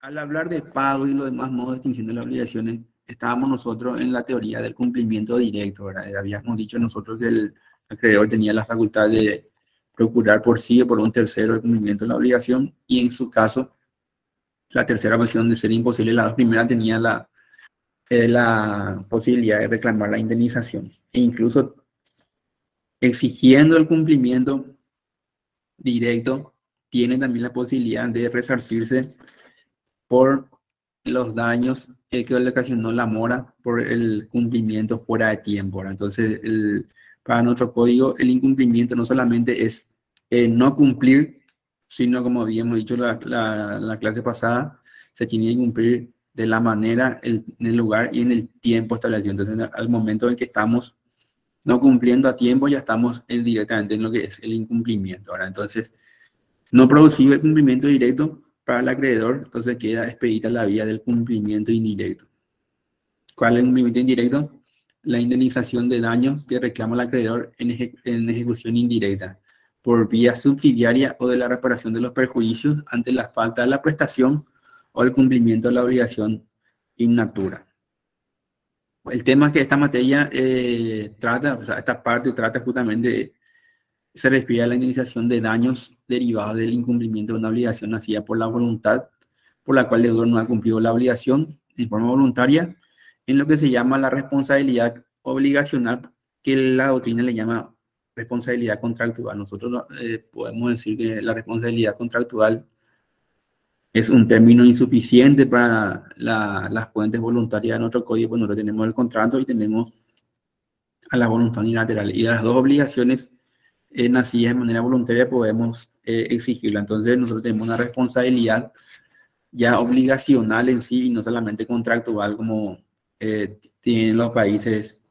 al hablar de pago y los demás modos de extinción de las obligaciones, estábamos nosotros en la teoría del cumplimiento directo, ¿verdad? Habíamos dicho nosotros que el acreedor tenía la facultad de procurar por sí o por un tercero el cumplimiento de la obligación y en su caso, la tercera opción de ser imposible, la dos primeras tenía la, eh, la posibilidad de reclamar la indemnización e incluso exigiendo el cumplimiento directo, tiene también la posibilidad de resarcirse por los daños que le ocasionó la mora por el cumplimiento fuera de tiempo. Entonces, el, para nuestro código, el incumplimiento no solamente es eh, no cumplir, sino como habíamos dicho la, la, clase pasada, se tiene que cumplir de la manera, en el lugar y en el tiempo establecido. Entonces, al momento en que estamos no cumpliendo a tiempo, ya estamos directamente en lo que es el incumplimiento. Ahora, entonces, no producir el cumplimiento directo para el acreedor, entonces queda expedita la vía del cumplimiento indirecto. ¿Cuál es el cumplimiento indirecto? La indemnización de daños que reclama el acreedor en, ejecución indirecta por vía subsidiaria o de la reparación de los perjuicios ante la falta de la prestación o el cumplimiento de la obligación in natura. El tema que esta materia eh, trata, o sea, esta parte trata justamente, se refiere a la indemnización de daños derivados del incumplimiento de una obligación nacida por la voluntad por la cual el deudor no ha cumplido la obligación en forma voluntaria, en lo que se llama la responsabilidad obligacional, que la doctrina le llama responsabilidad contractual. Nosotros eh, podemos decir que la responsabilidad contractual es un término insuficiente para las fuentes voluntarias de nuestro código, pues nosotros tenemos el contrato y tenemos a la voluntad unilateral. Y las dos obligaciones eh, nacidas de manera voluntaria podemos eh, exigirla. Entonces nosotros tenemos una responsabilidad ya obligacional en sí y no solamente contractual como tienen los países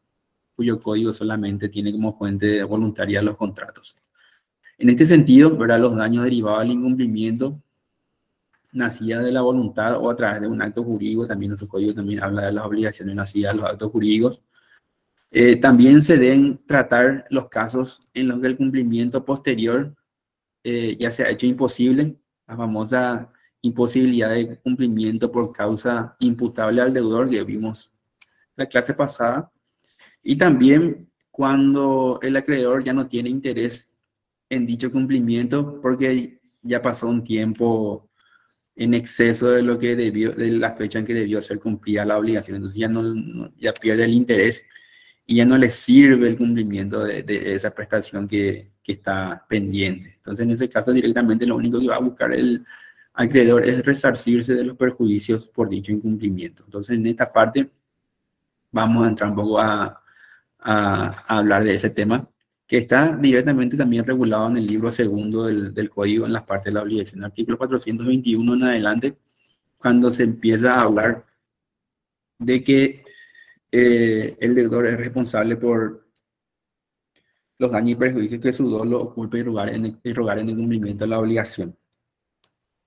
cuyo código solamente tiene como fuente voluntaria los contratos. En este sentido, ¿verdad? los daños derivados del incumplimiento nacida de la voluntad o a través de un acto jurídico, también nuestro código también habla de las obligaciones nacidas de los actos jurídicos. Eh, también se deben tratar los casos en los que el cumplimiento posterior eh, ya se ha hecho imposible, la famosa imposibilidad de cumplimiento por causa imputable al deudor que vimos la clase pasada, y también cuando el acreedor ya no tiene interés en dicho cumplimiento porque ya pasó un tiempo en exceso de lo que debió, de la fecha en que debió ser cumplida la obligación. Entonces ya pierde el interés y ya no le sirve el cumplimiento de, esa prestación que, que, está pendiente. Entonces en ese caso directamente lo único que va a buscar el acreedor es resarcirse de los perjuicios por dicho incumplimiento. Entonces en esta parte vamos a entrar un poco a, a, hablar de ese tema, que está directamente también regulado en el libro segundo del, del código en las partes de la obligación, artículo 421 en adelante, cuando se empieza a hablar de que eh, el deudor es responsable por los daños y perjuicios que su dolo oculpa y rogar en, el, en el cumplimiento de la obligación.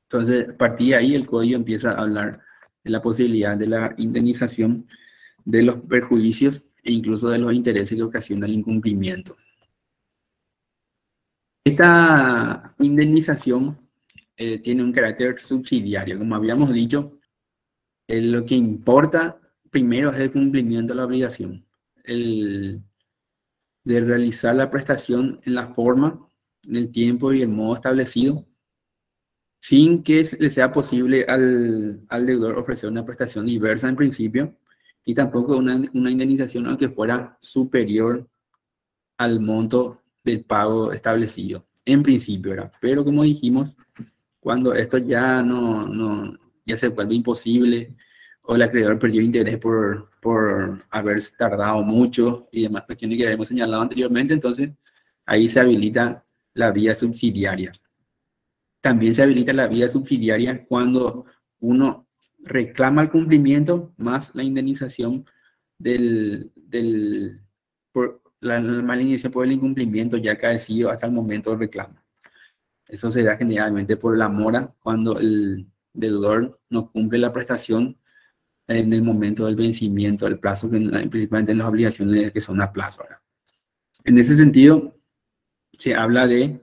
Entonces, a partir de ahí el código empieza a hablar de la posibilidad de la indemnización de los perjuicios e incluso de los intereses que ocasiona el incumplimiento. Esta indemnización eh, tiene un carácter subsidiario. Como habíamos dicho, eh, lo que importa primero es el cumplimiento de la obligación. El, de realizar la prestación en la forma, en el tiempo y el modo establecido, sin que le sea posible al, al deudor ofrecer una prestación diversa en principio, y tampoco una, una indemnización aunque fuera superior al monto del pago establecido, en principio, era. Pero como dijimos, cuando esto ya no, no ya se vuelve imposible o el acreedor perdió interés por, por haber tardado mucho y demás cuestiones que habíamos señalado anteriormente, entonces ahí se habilita la vía subsidiaria. También se habilita la vía subsidiaria cuando uno reclama el cumplimiento más la indemnización del, del por la normal indemnización por el incumplimiento ya acaecido hasta el momento del reclamo. Eso se da generalmente por la mora cuando el deudor no cumple la prestación en el momento del vencimiento del plazo, principalmente en las obligaciones que son a plazo. En ese sentido, se habla de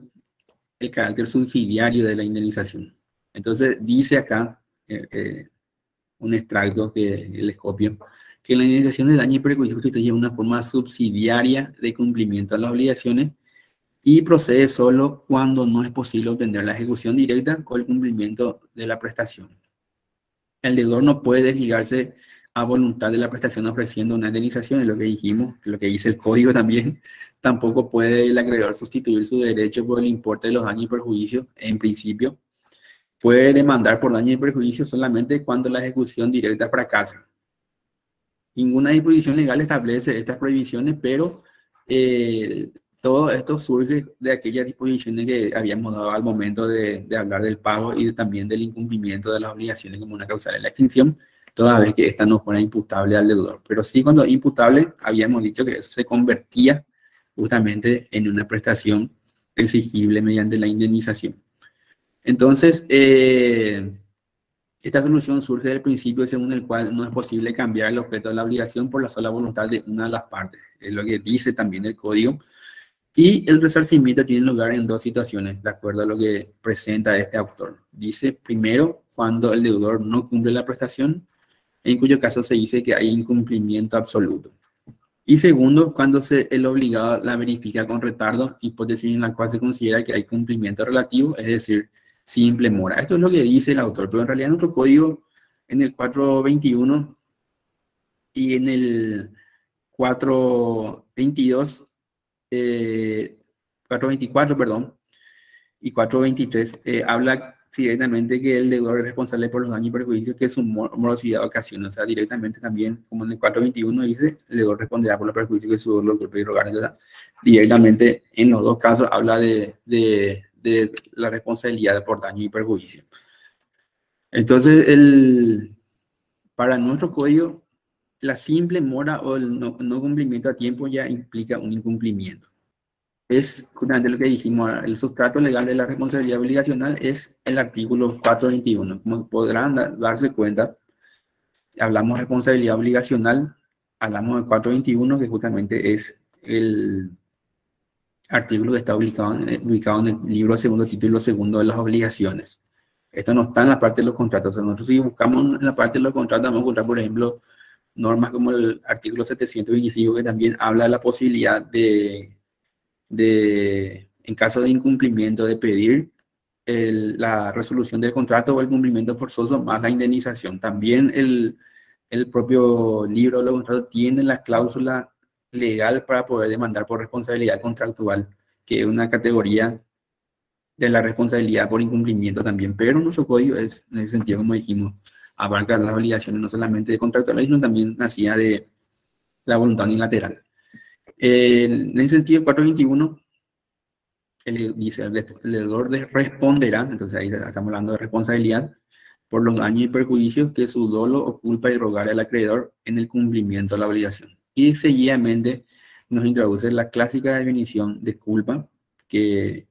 el carácter subsidiario de la indemnización. Entonces, dice acá un extracto que el escopio, que la indemnización de daño y perjuicio constituye una forma subsidiaria de cumplimiento de las obligaciones y procede solo cuando no es posible obtener la ejecución directa o el cumplimiento de la prestación. El deudor no puede desligarse a voluntad de la prestación ofreciendo una indemnización, es lo que dijimos, lo que dice el código también. Tampoco puede el acreedor sustituir su derecho por el importe de los daños y perjuicios, en principio, puede demandar por daño y perjuicio solamente cuando la ejecución directa fracasa. Ninguna disposición legal establece estas prohibiciones, pero eh, todo esto surge de aquellas disposiciones que habíamos dado al momento de, hablar del pago y también del incumplimiento de las obligaciones como una causal de la extinción, toda vez que esta no fuera imputable al deudor. Pero sí, cuando imputable, habíamos dicho que eso se convertía justamente en una prestación exigible mediante la indemnización. Entonces, eh, esta solución surge del principio según el cual no es posible cambiar el objeto de la obligación por la sola voluntad de una de las partes. Es lo que dice también el código. Y el resarcimiento tiene lugar en dos situaciones, de acuerdo a lo que presenta este autor. Dice, primero, cuando el deudor no cumple la prestación, en cuyo caso se dice que hay incumplimiento absoluto. Y segundo, cuando el obligado la verifica con retardo, hipótesis en la cual se considera que hay cumplimiento relativo, es decir, simple mora. Esto es lo que dice el autor, pero en realidad nuestro código en el 421 y en el 422, 424, eh, perdón, y 423 eh, habla directamente que el deudor es responsable por los daños y perjuicios que su morosidad ocasiona. O sea, directamente también, como en el 421 dice, el deudor responderá por los perjuicios que su dolor golpe y rogar. directamente en los dos casos habla de, de, de la responsabilidad por daño y perjuicio. Entonces, el, para nuestro código, la simple mora o el no, cumplimiento a tiempo ya implica un incumplimiento. Es justamente lo que dijimos, el sustrato legal de la responsabilidad obligacional es el artículo 421. Como podrán darse cuenta, hablamos de responsabilidad obligacional, hablamos de 421, que justamente es el, artículo que está ubicado en, ubicado en el libro segundo, título segundo de las obligaciones. Esto no está en la parte de los contratos. nosotros si buscamos en la parte de los contratos, vamos a encontrar, por ejemplo, normas como el artículo 725, que también habla de la posibilidad de, de en caso de incumplimiento, de pedir la resolución del contrato o el cumplimiento forzoso más la indemnización. También el, el propio libro de los contratos tiene la cláusula legal para poder demandar por responsabilidad contractual, que es una categoría de la responsabilidad por incumplimiento también, pero nuestro código es, en ese sentido, como dijimos, abarca las obligaciones no solamente de contractual, sino también nacía de la voluntad unilateral. en ese sentido, 421 el, dice, el deudor responderá, entonces ahí estamos hablando de responsabilidad, por los daños y perjuicios que su dolo o culpa y rogar al acreedor en el cumplimiento de la obligación. Y seguidamente nos introduce la clásica definición de culpa, que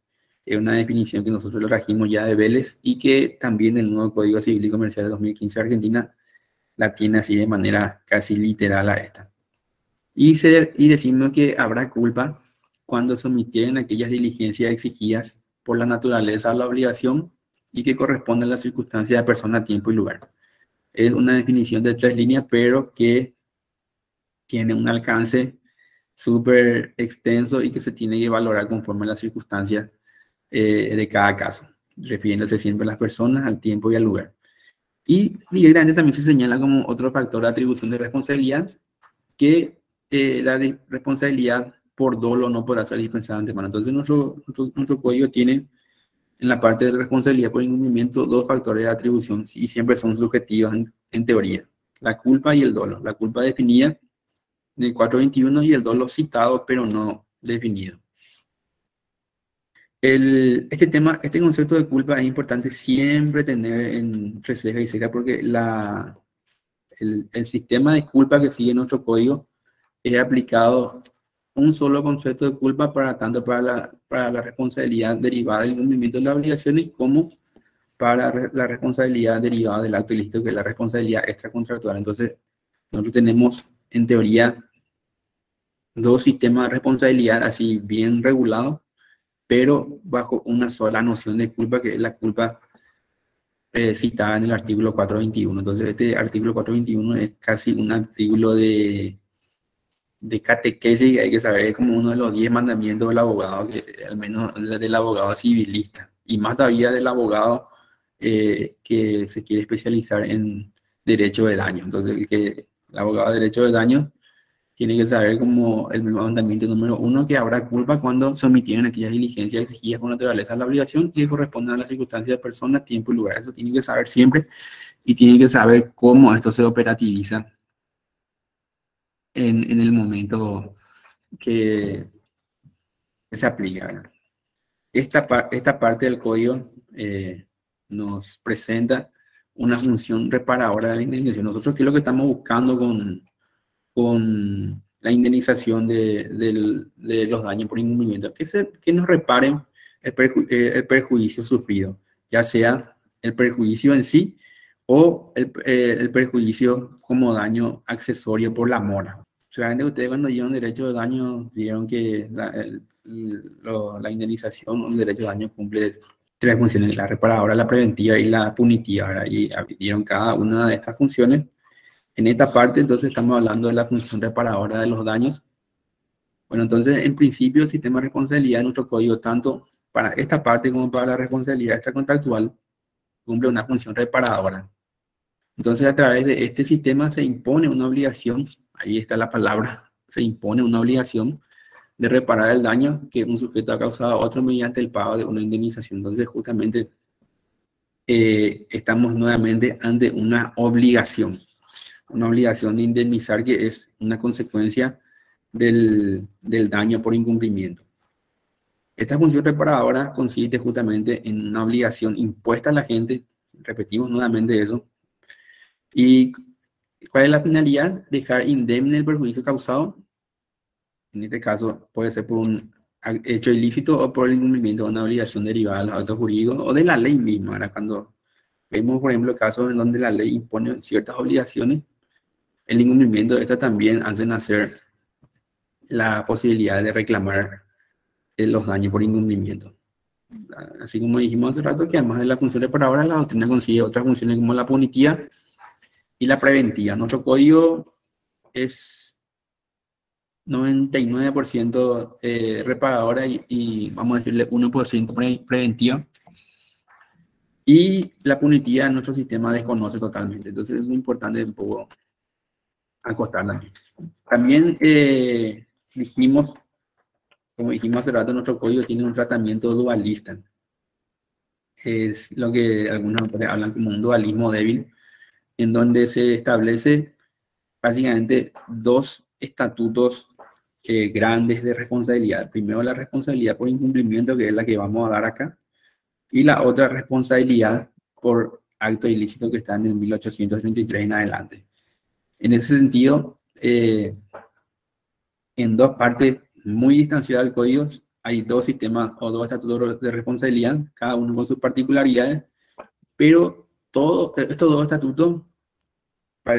es una definición que nosotros lo trajimos ya de Vélez y que también el nuevo Código Civil y Comercial de 2015 de Argentina la tiene así de manera casi literal a esta. Y, y decimos que habrá culpa cuando se omitieren aquellas diligencias exigidas por la naturaleza de la obligación y que corresponden a las circunstancias de persona, tiempo y lugar. Es una definición de tres líneas, pero que tiene un alcance súper extenso y que se tiene que valorar conforme a las circunstancias eh, de cada caso, refiriéndose siempre a las personas, al tiempo y al lugar. Y directamente también se señala como otro factor de atribución de responsabilidad que eh, la responsabilidad por dolo no podrá ser dispensada antemano. Entonces nuestro, nuestro, código tiene en la parte de responsabilidad por incumplimiento dos factores de atribución y siempre son subjetivos en, en teoría. La culpa y el dolo. La culpa definida del 421 y el dolo citado, pero no definido. El, este tema, este concepto de culpa es importante siempre tener en ceja y ceja porque la, el, el, sistema de culpa que sigue nuestro código es aplicado un solo concepto de culpa para tanto para la, para la responsabilidad derivada del cumplimiento de las obligaciones como para la responsabilidad derivada del acto ilícito, que es la responsabilidad extracontractual. Entonces, nosotros tenemos en teoría dos sistemas de responsabilidad así bien regulados, pero bajo una sola noción de culpa, que es la culpa eh, citada en el artículo 421. Entonces, este artículo 421 es casi un artículo de, de catequesis, hay que saber, es como uno de los 10 mandamientos del abogado, que, al menos del abogado civilista, y más todavía del abogado eh, que se quiere especializar en derecho de daño. Entonces, el, que, el abogado de derecho de daño tiene que saber como el mandamiento número uno, que habrá culpa cuando se omitieron aquellas diligencias exigidas con naturaleza de la obligación y que corresponden a las circunstancias de persona, tiempo y lugar. Eso tiene que saber siempre y tiene que saber cómo esto se operativiza en, en el momento que, se aplica. Esta, esta parte del código eh, nos presenta una función reparadora de la indemnización. Nosotros, ¿qué es lo que estamos buscando con, con la indemnización de, de, los daños por incumplimiento, que, se, que nos reparen el, eh, el, perjuicio sufrido, ya sea el perjuicio en sí o el, eh, el perjuicio como daño accesorio por la mora. Seguramente ustedes cuando dieron derecho de daño vieron que la, la indemnización o el derecho de daño cumple tres funciones, la reparadora, la preventiva y la punitiva, y dieron cada una de estas funciones en esta parte, entonces, estamos hablando de la función reparadora de los daños. Bueno, entonces, en principio, el sistema de responsabilidad de nuestro código, tanto para esta parte como para la responsabilidad extracontractual, cumple una función reparadora. Entonces, a través de este sistema se impone una obligación, ahí está la palabra, se impone una obligación de reparar el daño que un sujeto ha causado a otro mediante el pago de una indemnización. Entonces, justamente, eh, estamos nuevamente ante una obligación una obligación de indemnizar que es una consecuencia del, del daño por incumplimiento. Esta función reparadora consiste justamente en una obligación impuesta a la gente, repetimos nuevamente eso, y ¿cuál es la finalidad? Dejar indemne el perjuicio causado, en este caso puede ser por un hecho ilícito o por el incumplimiento de una obligación derivada de los actos jurídicos o de la ley misma. Ahora, cuando vemos, por ejemplo, casos en donde la ley impone ciertas obligaciones, el incumplimiento de esta también hace nacer la posibilidad de reclamar eh, los daños por incumplimiento. Así como dijimos hace rato, que además de la función reparadora, la doctrina consigue otras funciones como la punitiva y la preventiva. Nuestro código es 99% eh, reparadora y, vamos a decirle 1% preventiva. Y la punitiva nuestro sistema desconoce totalmente. Entonces es muy importante un poco acostarla. También eh, dijimos, como dijimos hace rato, nuestro código tiene un tratamiento dualista. Es lo que algunos autores hablan como un dualismo débil, en donde se establece básicamente dos estatutos eh, grandes de responsabilidad. Primero la responsabilidad por incumplimiento, que es la que vamos a dar acá, y la otra responsabilidad por acto ilícito que está en el 1833 en adelante. En ese sentido, eh, en dos partes muy distanciadas del código, hay dos sistemas o dos estatutos de responsabilidad, cada uno con sus particularidades, pero todos estos dos estatutos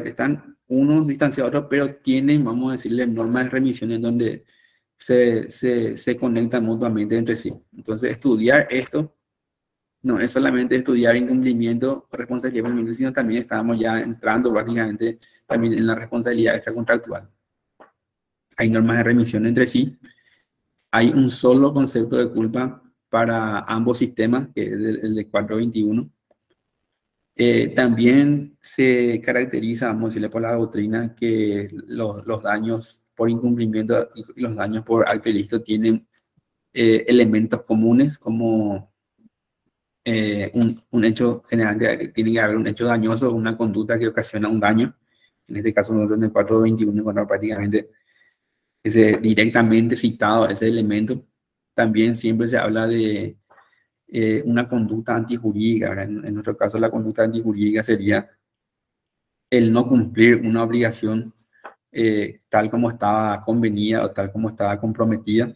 están unos distanciados de otros, pero tienen, vamos a decirle, normas de remisión en donde se, se, se conectan mutuamente entre sí. Entonces, estudiar esto no es solamente estudiar incumplimiento o responsabilidad sino también estamos ya entrando básicamente también en la responsabilidad extracontractual. Hay normas de remisión entre sí. Hay un solo concepto de culpa para ambos sistemas, que es el de 421. Eh, también se caracteriza, vamos a decirle por la doctrina, que los, los daños por incumplimiento y los daños por acto ilícito tienen eh, elementos comunes como eh, un, un, hecho general, tiene que haber un hecho dañoso, una conducta que ocasiona un daño. En este caso, nosotros en el 421 encontramos prácticamente ese directamente citado ese elemento. También siempre se habla de eh, una conducta antijurídica. En, en, nuestro caso, la conducta antijurídica sería el no cumplir una obligación eh, tal como estaba convenida o tal como estaba comprometida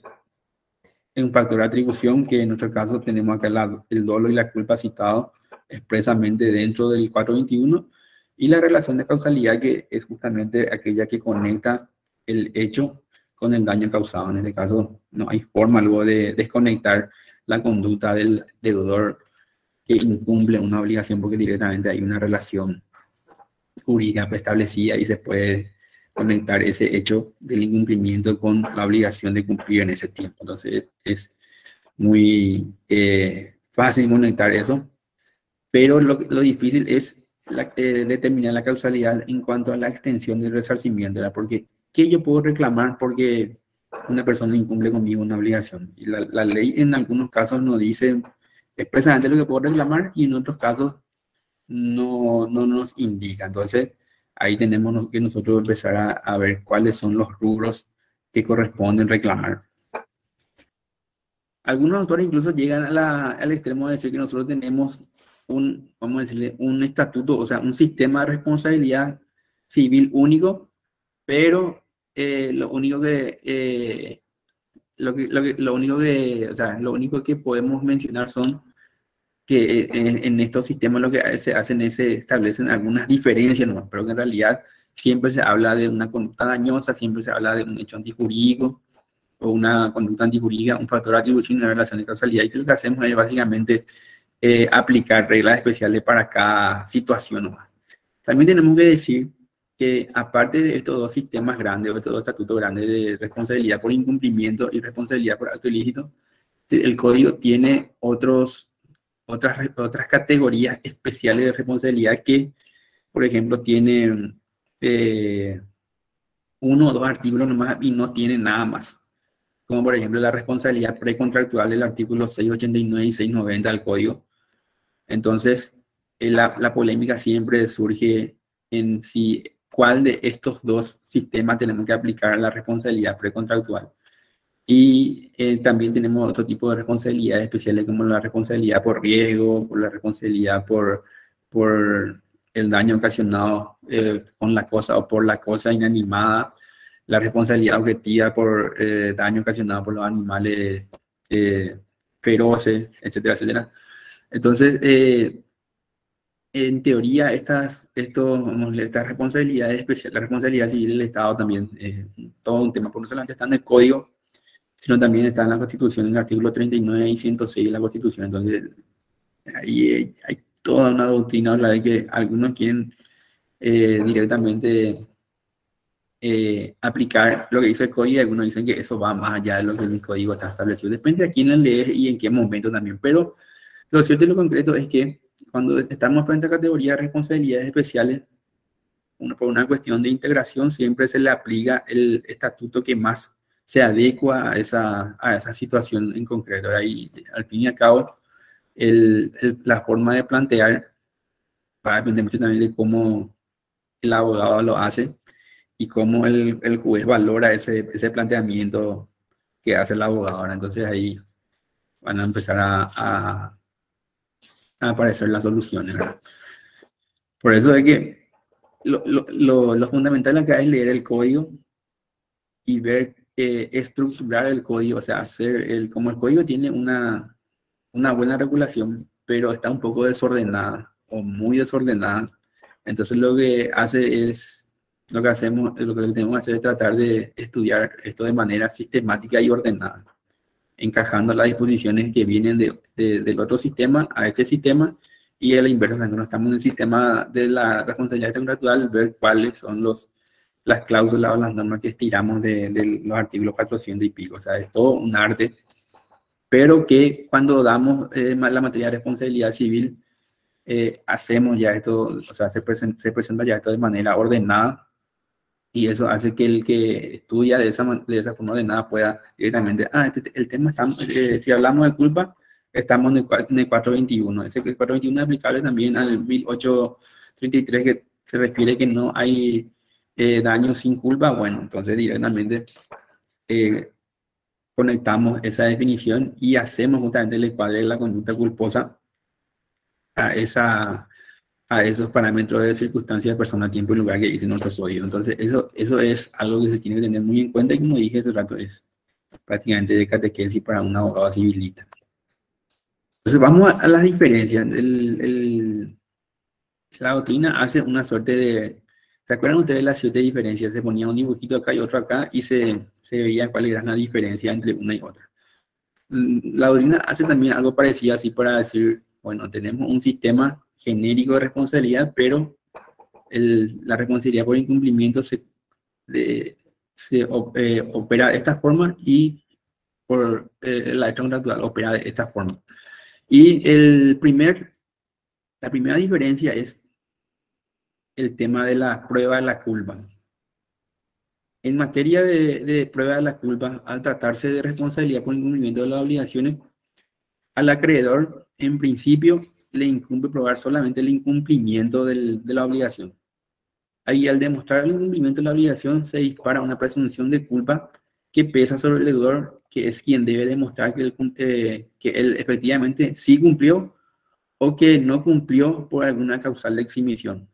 un factor de atribución que en nuestro caso tenemos acá el dolo y la culpa citado expresamente dentro del 421 y la relación de causalidad que es justamente aquella que conecta el hecho con el daño causado. En este caso no hay forma luego de desconectar la conducta del deudor que incumple una obligación porque directamente hay una relación jurídica preestablecida y se puede conectar ese hecho del incumplimiento con la obligación de cumplir en ese tiempo. Entonces es muy eh, fácil conectar eso, pero lo, lo difícil es eh, determinar la causalidad en cuanto a la extensión del resarcimiento, porque ¿qué yo puedo reclamar porque una persona incumple conmigo una obligación? Y la, la ley en algunos casos nos dice expresamente lo que puedo reclamar y en otros casos no, no nos indica. Entonces, ahí tenemos que nosotros empezar a, a, ver cuáles son los rubros que corresponden reclamar. Algunos autores incluso llegan a la, al extremo de decir que nosotros tenemos un, vamos a decirle, un estatuto, o sea, un sistema de responsabilidad civil único, pero eh, lo único que, eh, lo, que, lo, que, lo único que, o sea, lo único que podemos mencionar son que en, en, estos sistemas lo que se hacen es se establecen algunas diferencias, ¿no? pero que en realidad siempre se habla de una conducta dañosa, siempre se habla de un hecho antijurídico o una conducta antijurídica, un factor de atribución una relación de causalidad. Y lo que hacemos es básicamente eh, aplicar reglas especiales para cada situación. ¿no? También tenemos que decir que aparte de estos dos sistemas grandes o estos dos estatutos grandes de responsabilidad por incumplimiento y responsabilidad por acto ilícito, el código tiene otros otras, otras categorías especiales de responsabilidad que, por ejemplo, tienen eh, uno o dos artículos nomás y no tienen nada más. Como por ejemplo la responsabilidad precontractual del artículo 689 y 690 del código. Entonces, eh, la, la polémica siempre surge en si cuál de estos dos sistemas tenemos que aplicar la responsabilidad precontractual. Y eh, también tenemos otro tipo de responsabilidades especiales como la responsabilidad por riesgo, por la responsabilidad por, por el daño ocasionado eh, con la cosa o por la cosa inanimada, la responsabilidad objetiva por eh, daño ocasionado por los animales eh, feroces, etcétera, etcétera. Entonces, eh, en teoría, estas, estos, estas responsabilidades especiales, la responsabilidad civil del Estado también, todo un tema, por no solamente está en el código, sino también está en la Constitución, en el artículo 39 y 106 de la Constitución. Entonces, ahí hay, toda una doctrina de que algunos quieren eh, directamente eh, aplicar lo que dice el código y algunos dicen que eso va más allá de lo que el código está establecido. Depende de quién la lee y en qué momento también. Pero lo cierto y lo concreto es que cuando estamos frente a categorías de responsabilidades especiales, por una cuestión de integración, siempre se le aplica el estatuto que más se adecua a esa, a esa situación en concreto. Y al fin y al cabo, el, el, la forma de plantear va a depender mucho también de cómo el abogado lo hace y cómo el, el juez valora ese, ese, planteamiento que hace el abogado. Entonces ahí van a empezar a, a, a aparecer las soluciones. ¿verdad? Por eso es que lo, lo, lo, lo fundamental acá es leer el código y ver eh, estructurar el código, o sea, hacer el, como el código tiene una, una buena regulación, pero está un poco desordenada o muy desordenada. Entonces lo que hace es, lo que hacemos, lo que tenemos que hacer es tratar de estudiar esto de manera sistemática y ordenada, encajando las disposiciones que vienen de, de, del otro sistema a este sistema y a la inversa, cuando estamos en el sistema de la responsabilidad contractual, ver cuáles son los las cláusulas o las normas que estiramos de, de, los artículos 400 y pico. O sea, es todo un arte, pero que cuando damos eh, la materia de responsabilidad civil, eh, hacemos ya esto, o sea, se presenta, se presenta ya esto de manera ordenada y eso hace que el que estudia de esa, de esa forma ordenada pueda directamente, ah, este, el tema está, eh, si hablamos de culpa, estamos en el, en el 421. Ese 421 es aplicable también al 1833 que se refiere que no hay eh, daño sin culpa, bueno, entonces directamente eh, conectamos esa definición y hacemos justamente el encuadre de la conducta culposa a, esa, a esos parámetros de circunstancia, persona, tiempo y lugar que dice nuestro código. Entonces, eso, eso es algo que se tiene que tener muy en cuenta y como dije hace rato, es prácticamente de catequesis para un abogado civilista. Entonces, vamos a, a las diferencias. El, el, la doctrina hace una suerte de ¿Se acuerdan ustedes de las siete diferencias? Se ponía un dibujito acá y otro acá y se, se veía cuál era la diferencia entre una y otra. Mm, la doctrina hace también algo parecido así para decir Bueno, tenemos un sistema genérico de responsabilidad, pero la responsabilidad por incumplimiento se, se eh, opera de esta forma y por eh, la derecho contractual opera de esta forma. Y el primer, la primera diferencia es el tema de la prueba de la culpa. En materia de, de, prueba de la culpa, al tratarse de responsabilidad por incumplimiento de las obligaciones, al acreedor, en principio, le incumbe probar solamente el incumplimiento del, de la obligación. Ahí, al demostrar el incumplimiento de la obligación, se dispara una presunción de culpa que pesa sobre el deudor, que es quien debe demostrar que él, eh, que él efectivamente sí cumplió o que no cumplió por alguna causal de exhibición.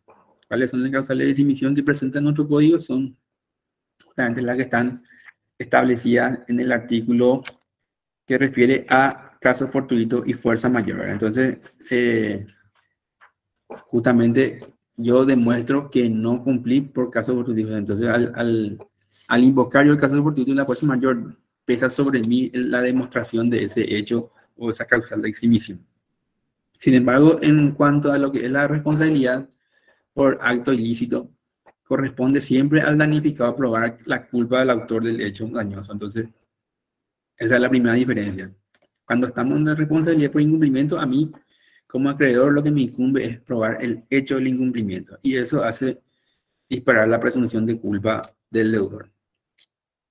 ¿Cuáles son las causales de exhibición que presenta nuestro código? Son justamente las que están establecidas en el artículo que refiere a caso fortuito y fuerza mayor. Entonces, eh, justamente yo demuestro que no cumplí por caso fortuito. Entonces, al, al, al invocar yo el caso fortuito y la fuerza mayor, pesa sobre mí la demostración de ese hecho o esa causal de exhibición. Sin embargo, en cuanto a lo que es la responsabilidad por acto ilícito, corresponde siempre al damnificado probar la culpa del autor del hecho dañoso. Entonces, esa es la primera diferencia. Cuando estamos en la responsabilidad por incumplimiento, a mí, como acreedor, lo que me incumbe es probar el hecho del incumplimiento. Y eso hace disparar la presunción de culpa del deudor.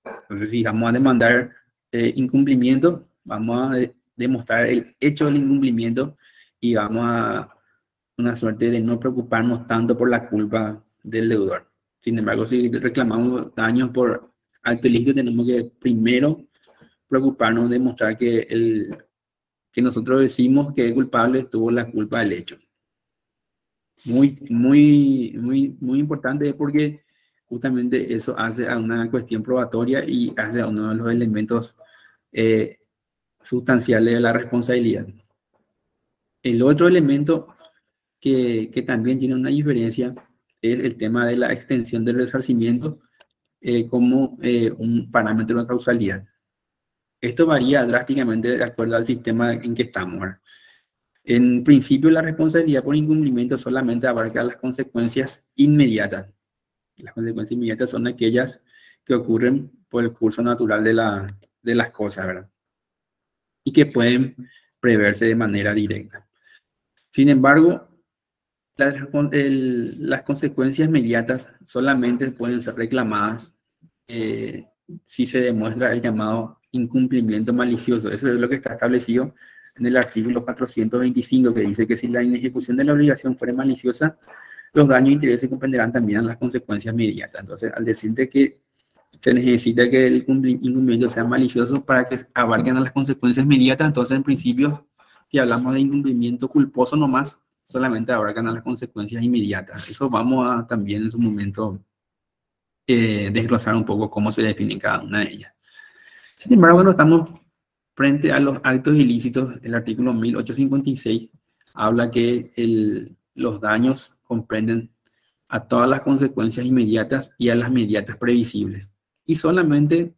Entonces, si vamos a demandar eh, incumplimiento, vamos a demostrar el hecho del incumplimiento y vamos a una suerte de no preocuparnos tanto por la culpa del deudor. Sin embargo, si reclamamos daños por acto ilícito, tenemos que primero preocuparnos de demostrar que, el, que nosotros decimos que el culpable tuvo la culpa del hecho. Muy, muy, muy, muy importante porque justamente eso hace a una cuestión probatoria y hace a uno de los elementos eh, sustanciales de la responsabilidad. El otro elemento que, que, también tiene una diferencia es el tema de la extensión del resarcimiento eh, como eh, un parámetro de causalidad. Esto varía drásticamente de acuerdo al sistema en que estamos. En principio, la responsabilidad por incumplimiento solamente abarca las consecuencias inmediatas. Las consecuencias inmediatas son aquellas que ocurren por el curso natural de, la, de las cosas, ¿verdad? Y que pueden preverse de manera directa. Sin embargo, las, consecuencias inmediatas solamente pueden ser reclamadas eh, si se demuestra el llamado incumplimiento malicioso. Eso es lo que está establecido en el artículo 425, que dice que si la inejecución de la obligación fuera maliciosa, los daños e intereses comprenderán también las consecuencias inmediatas. Entonces, al decirte que se necesita que el incumplimiento sea malicioso para que abarquen las consecuencias inmediatas, entonces, en principio, si hablamos de incumplimiento culposo nomás, solamente abarcan a las consecuencias inmediatas. Eso vamos a también en su momento eh, desglosar un poco cómo se define cada una de ellas. Sin embargo, cuando estamos frente a los actos ilícitos, el artículo 1856 habla que los daños comprenden a todas las consecuencias inmediatas y a las inmediatas previsibles. Y solamente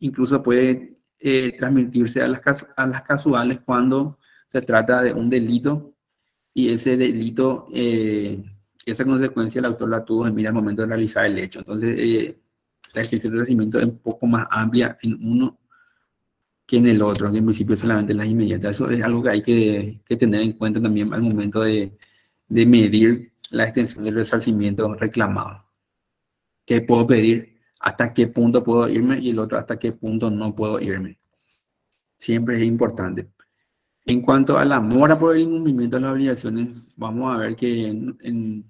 incluso puede eh, transmitirse a las, a las casuales cuando se trata de un delito y ese delito, eh, esa consecuencia el autor la tuvo en el momento de realizar el hecho. Entonces, eh, la extensión del regimiento es un poco más amplia en uno que en el otro, que en principio solamente las inmediatas. Eso es algo que hay que, que tener en cuenta también al momento de, de medir la extensión del resarcimiento reclamado. ¿Qué puedo pedir? ¿Hasta qué punto puedo irme? Y el otro, ¿hasta qué punto no puedo irme? Siempre es importante. En cuanto a la mora por el incumplimiento de las obligaciones, vamos a ver que en,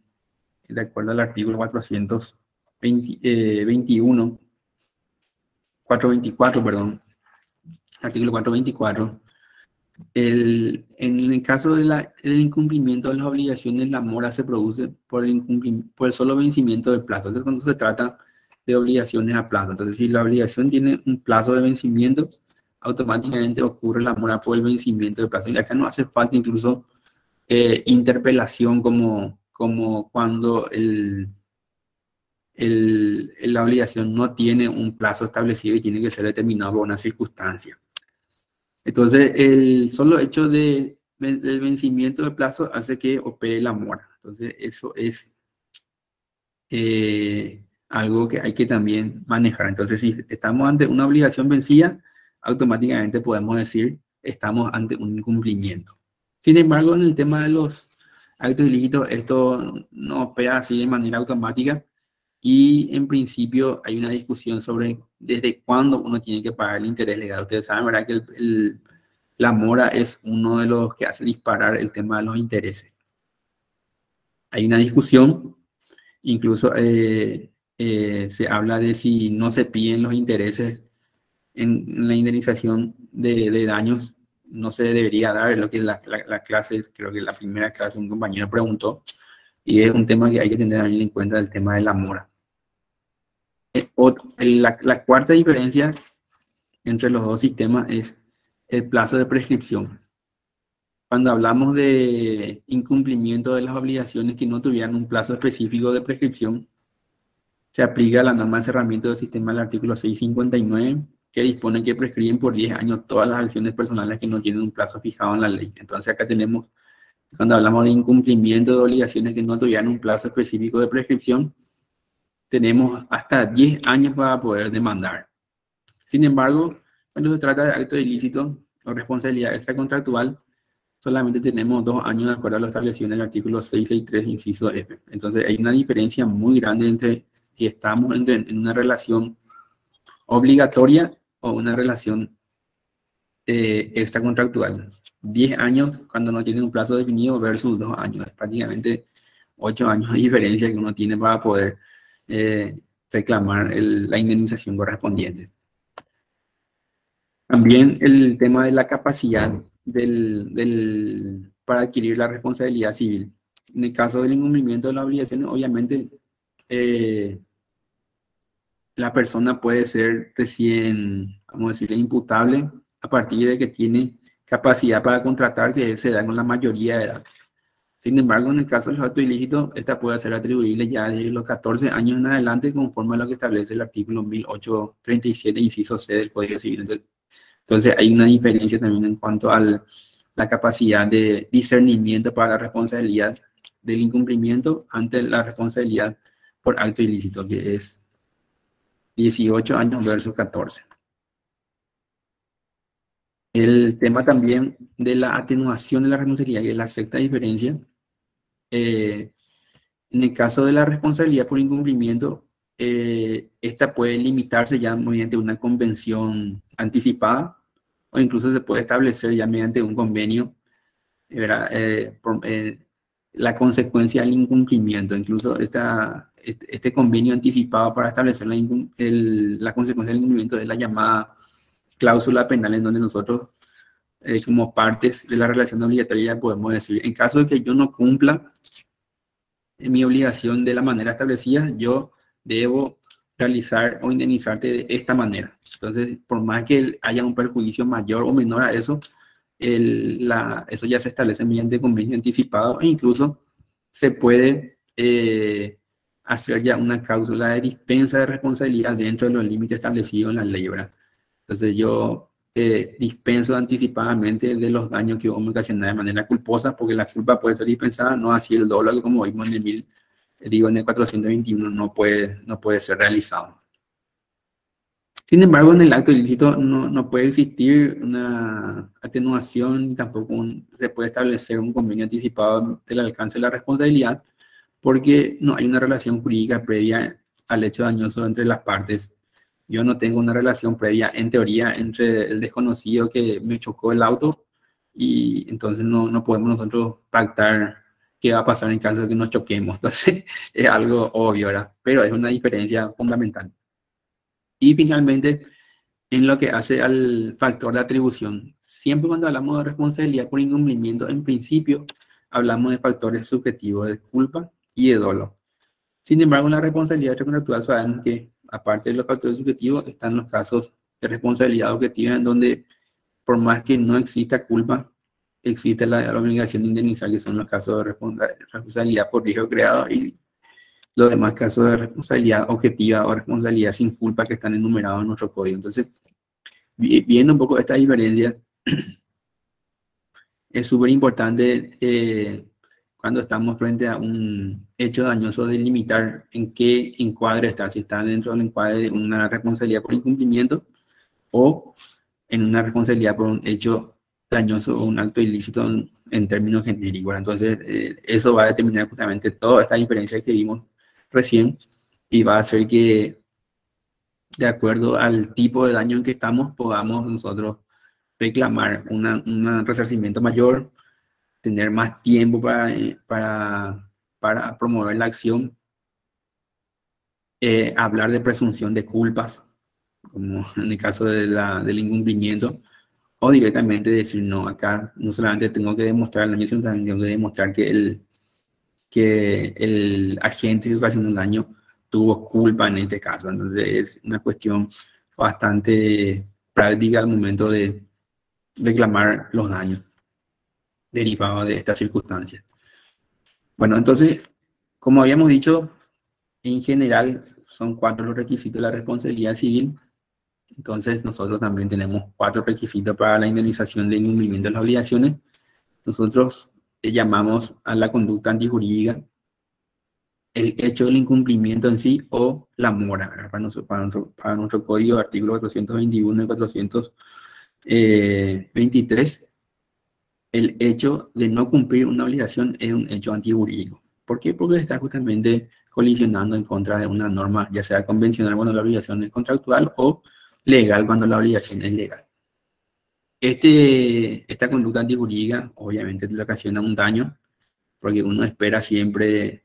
de acuerdo al artículo 421, 424, eh, perdón, artículo 424, el, en el caso del incumplimiento de las obligaciones, la mora se produce por el, por el solo vencimiento del plazo. Entonces, cuando se trata de obligaciones a plazo. Entonces, si la obligación tiene un plazo de vencimiento, automáticamente ocurre la mora por el vencimiento del plazo. Y acá no hace falta incluso eh, interpelación como, como cuando el, el, la obligación no tiene un plazo establecido y tiene que ser determinado por una circunstancia. Entonces, el solo hecho de, el vencimiento del plazo hace que opere la mora. Entonces, eso es eh, algo que hay que también manejar. Entonces, si estamos ante una obligación vencida, automáticamente podemos decir estamos ante un incumplimiento. Sin embargo, en el tema de los actos ilícitos, esto no opera así de manera automática y en principio hay una discusión sobre desde cuándo uno tiene que pagar el interés legal. Ustedes saben, ¿verdad? Que la mora es uno de los que hace disparar el tema de los intereses. Hay una discusión, incluso eh, eh, se habla de si no se piden los intereses en, la indemnización de, daños, no se debería dar, lo que la, la, clase, creo que la primera clase un compañero preguntó, y es un tema que hay que tener en cuenta, el tema de la mora. Eh, la, la cuarta diferencia entre los dos sistemas es el plazo de prescripción. Cuando hablamos de incumplimiento de las obligaciones que no tuvieran un plazo específico de prescripción, se aplica la norma de cerramiento del sistema del artículo 659, que dispone que prescriben por 10 años todas las acciones personales que no tienen un plazo fijado en la ley. Entonces acá tenemos, cuando hablamos de incumplimiento de obligaciones que no tuvieran un plazo específico de prescripción, tenemos hasta 10 años para poder demandar. Sin embargo, cuando se trata de acto ilícito o responsabilidad extracontractual, solamente tenemos dos años de acuerdo a lo establecido en el artículo 663, inciso F. Entonces hay una diferencia muy grande entre si estamos en, una relación obligatoria o una relación eh, extracontractual. 10 años cuando no tiene un plazo definido versus dos años. Es prácticamente 8 años de diferencia que uno tiene para poder eh, reclamar la indemnización correspondiente. También el tema de la capacidad del, para adquirir la responsabilidad civil. En el caso del incumplimiento de las obligaciones, obviamente eh, la persona puede ser recién, vamos a decirle, imputable a partir de que tiene capacidad para contratar, que se da con la mayoría de edad. Sin embargo, en el caso de los actos ilícitos, esta puede ser atribuible ya desde los 14 años en adelante, conforme a lo que establece el artículo 1837, inciso C del Código Civil. Entonces, hay una diferencia también en cuanto a la capacidad de discernimiento para la responsabilidad del incumplimiento ante la responsabilidad por acto ilícito, que es 18 años versus 14. El tema también de la atenuación de la responsabilidad, que es la sexta diferencia, eh, en el caso de la responsabilidad por incumplimiento, eh, esta puede limitarse ya mediante una convención anticipada o incluso se puede establecer ya mediante un convenio eh, la consecuencia del incumplimiento. Incluso esta, este, convenio anticipado para establecer la, la consecuencia del incumplimiento es la llamada cláusula penal en donde nosotros como partes de la relación obligatoria podemos decir, en caso de que yo no cumpla mi obligación de la manera establecida, yo debo realizar o indemnizarte de esta manera. Entonces, por más que haya un perjuicio mayor o menor a eso, el, la, eso ya se establece mediante convenio anticipado e incluso se puede eh, hacer ya una cláusula de dispensa de responsabilidad dentro de los límites establecidos en la ley. ¿verdad? Entonces, yo eh, dispenso anticipadamente de los daños que vamos a ocasionar de manera culposa, porque la culpa puede ser dispensada, no así el dólar como vimos en el mil digo, en el 421 no puede, no puede ser realizado. Sin embargo, en el acto ilícito no, no puede existir una atenuación, tampoco se puede establecer un convenio anticipado del alcance de la responsabilidad, porque no hay una relación jurídica previa al hecho dañoso entre las partes. Yo no tengo una relación previa, en teoría, entre el desconocido que me chocó el auto y entonces no, no podemos nosotros pactar qué va a pasar en caso de que nos choquemos. Entonces, es algo obvio, ¿verdad? Pero es una diferencia fundamental. Y finalmente, en lo que hace al factor de atribución, siempre cuando hablamos de responsabilidad por incumplimiento, en principio hablamos de factores subjetivos de culpa y de dolo. Sin embargo, en la responsabilidad contractual sabemos que, aparte de los factores subjetivos, están los casos de responsabilidad objetiva en donde, por más que no exista culpa, existe la, obligación de indemnizar, que son los casos de responsabilidad por riesgo creado y los demás casos de responsabilidad objetiva o responsabilidad sin culpa que están enumerados en nuestro código. Entonces, viendo un poco esta diferencia, es súper importante eh, cuando estamos frente a un hecho dañoso delimitar en qué encuadre está, si está dentro del encuadre de una responsabilidad por incumplimiento o en una responsabilidad por un hecho dañoso o un acto ilícito en, términos genéricos. Entonces, eh, eso va a determinar justamente toda esta diferencia que vimos recién y va a hacer que, de acuerdo al tipo de daño en que estamos, podamos nosotros reclamar un resarcimiento mayor, tener más tiempo para, eh, para, para promover la acción, eh, hablar de presunción de culpas, como en el caso de la, del incumplimiento, o directamente decir, no, acá no solamente tengo que demostrar daño, sino también tengo que demostrar que el, que el agente que ocasionó el daño tuvo culpa en este caso. Entonces es una cuestión bastante práctica al momento de reclamar los daños derivados de estas circunstancias. Bueno, entonces, como habíamos dicho, en general son cuatro los requisitos de la responsabilidad civil. Entonces, nosotros también tenemos cuatro requisitos para la indemnización de incumplimiento de las obligaciones. Nosotros llamamos a la conducta antijurídica el hecho del incumplimiento en sí o la mora. Para nuestro, para, nuestro, para nuestro código, artículo 421 y 423, el hecho de no cumplir una obligación es un hecho antijurídico. ¿Por qué? Porque está justamente colisionando en contra de una norma, ya sea convencional cuando la obligación es contractual o legal cuando la obligación es legal. Este, esta conducta antijurídica obviamente le ocasiona un daño, porque uno espera siempre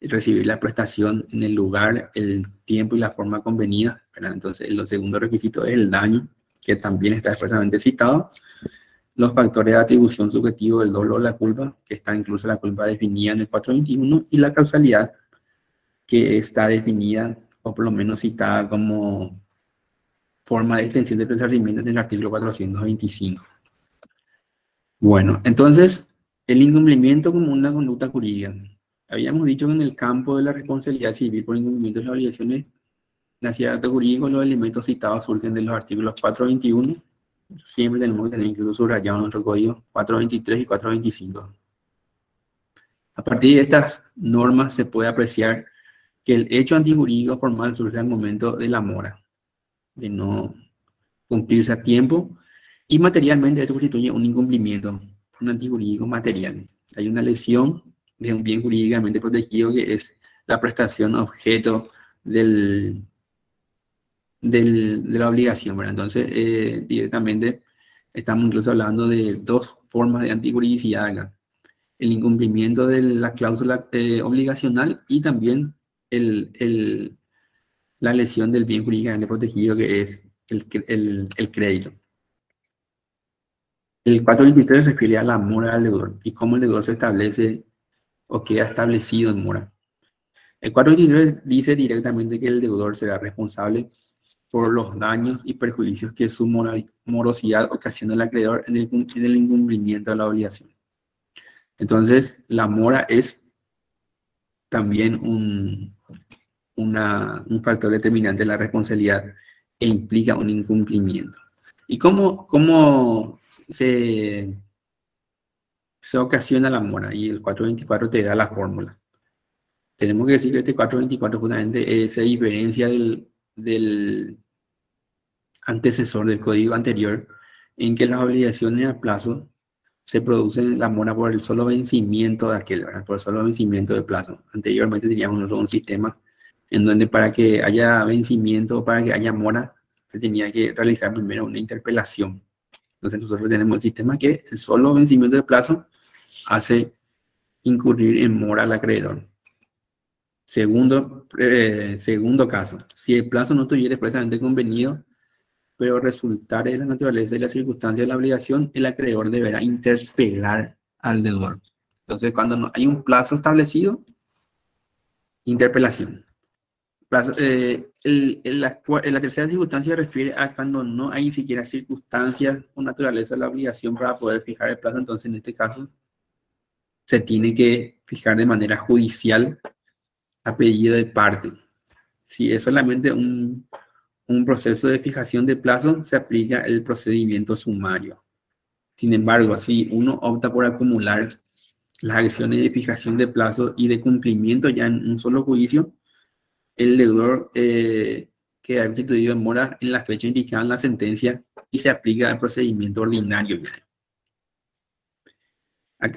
recibir la prestación en el lugar, el tiempo y la forma convenida. Entonces, el segundo requisito es el daño, que también está expresamente citado. Los factores de atribución subjetivo del dolor, la culpa, que está incluso la culpa definida en el 421, y la causalidad, que está definida, o por lo menos citada como forma de extensión de procedimiento en el artículo 425. Bueno, entonces, el incumplimiento como una conducta jurídica. Habíamos dicho que en el campo de la responsabilidad civil por incumplimiento de las obligaciones de jurídico, los elementos citados surgen de los artículos 421. Siempre tenemos que tener incluso subrayado nuestro código 423 y 425. A partir de estas normas se puede apreciar que el hecho antijurídico formal surge al momento de la mora, de no cumplirse a tiempo, y materialmente esto constituye un incumplimiento, un antijurídico material. Hay una lesión de un bien jurídicamente protegido que es la prestación objeto del, del de la obligación. Entonces, eh, directamente estamos incluso hablando de dos formas de antijuridicidad El incumplimiento de la cláusula eh, obligacional y también el, la lesión del bien jurídicamente protegido que es el, el crédito. El 423 refiere a la mora del deudor y cómo el deudor se establece o queda establecido en mora. El 423 dice directamente que el deudor será responsable por los daños y perjuicios que su morosidad ocasiona al acreedor en el, en el incumplimiento de la obligación. Entonces, la mora es también un, un factor determinante de la responsabilidad e implica un incumplimiento. ¿Y cómo, cómo se, se ocasiona la mora? Y el 424 te da la fórmula. Tenemos que decir que este 424 justamente se diferencia del, del antecesor del código anterior en que las obligaciones a plazo se producen la mora por el solo vencimiento de aquel, por el solo vencimiento de plazo. Anteriormente teníamos un sistema en donde para que haya vencimiento, para que haya mora, se tenía que realizar primero una interpelación. Entonces nosotros tenemos el sistema que el solo vencimiento de plazo hace incurrir en mora al acreedor. Segundo, eh, segundo caso, si el plazo no estuviera expresamente convenido, pero resultar de la naturaleza y la circunstancia de la obligación, el acreedor deberá interpelar al deudor. Entonces, cuando no hay un plazo establecido, interpelación. Eh, la, tercera circunstancia refiere a cuando no hay siquiera circunstancias o naturaleza de la obligación para poder fijar el plazo. Entonces, en este caso, se tiene que fijar de manera judicial a pedido de parte. Si es solamente un, un proceso de fijación de plazo, se aplica el procedimiento sumario. Sin embargo, si uno opta por acumular las acciones de fijación de plazo y de cumplimiento ya en un solo juicio, el deudor eh, que ha constituido en mora en la fecha indicada en la sentencia y se aplica al procedimiento ordinario.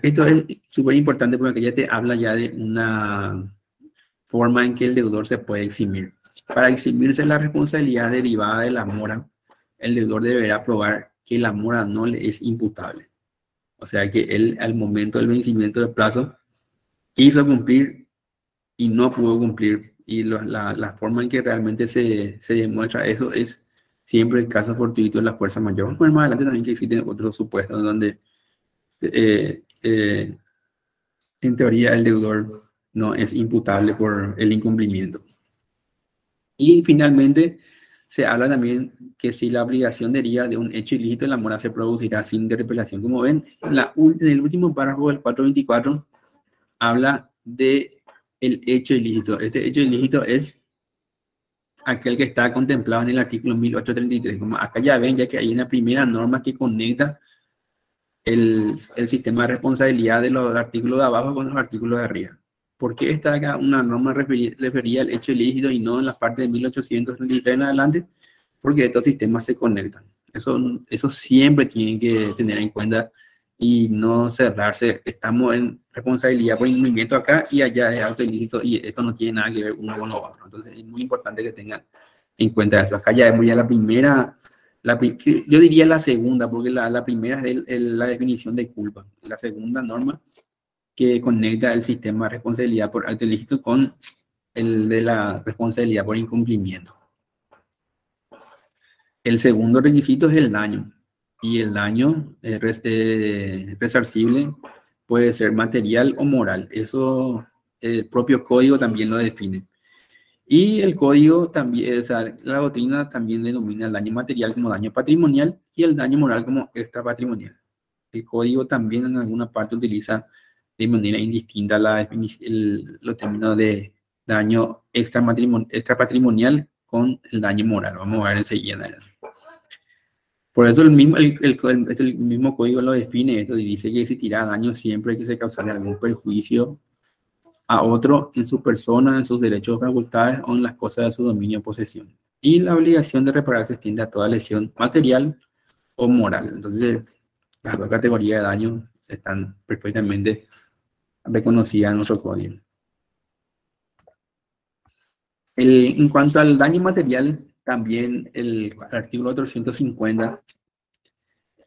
Esto es súper importante porque ya te habla ya de una forma en que el deudor se puede eximir. Para eximirse la responsabilidad derivada de la mora, el deudor deberá probar que la mora no le es imputable. O sea que él al momento del vencimiento del plazo quiso cumplir y no pudo cumplir. Y la, forma en que realmente se, demuestra eso es siempre el caso fortuito de la fuerza mayor. Ver más adelante también que existen otros supuestos donde eh, eh, en teoría el deudor no es imputable por el incumplimiento. Y finalmente se habla también que si la obligación deriva de un hecho ilícito, la mora se producirá sin interpelación. Como ven, en, la, en el último párrafo del 424 habla de el hecho ilícito. Este hecho ilícito es aquel que está contemplado en el artículo 1833. Como acá ya ven, ya que hay una primera norma que conecta el, el, sistema de responsabilidad de los artículos de abajo con los artículos de arriba. ¿Por qué está acá una norma referida, al hecho ilícito y no en la parte de 1833 en adelante? Porque estos sistemas se conectan. Eso, eso siempre tienen que tener en cuenta y no cerrarse. Estamos en responsabilidad por incumplimiento acá y allá es auto ilícito y esto no tiene nada que ver uno con otro. Entonces es muy importante que tengan en cuenta eso. Acá ya vemos ya la primera yo diría la segunda, porque la, la primera es la definición de culpa. La segunda norma que conecta el sistema de responsabilidad por alto ilícito con el de la responsabilidad por incumplimiento. El segundo requisito es el daño. Y el daño eh, resarcible puede ser material o moral. Eso el propio código también lo define. Y el código también, o sea, la doctrina también denomina el daño material como daño patrimonial y el daño moral como extrapatrimonial. El código también en alguna parte utiliza de manera indistinta la el, los términos de daño extrapatrimonial con el daño moral. Vamos a ver enseguida. Por eso el mismo, el, el, el, mismo código lo define esto y dice que existirá daño siempre que se causara algún perjuicio a otro en su persona, en sus derechos o facultades o en las cosas de su dominio o posesión. Y la obligación de reparar se extiende a toda lesión material o moral. Entonces, las dos categorías de daño están perfectamente reconocidas en nuestro código. en cuanto al daño material, también el artículo 450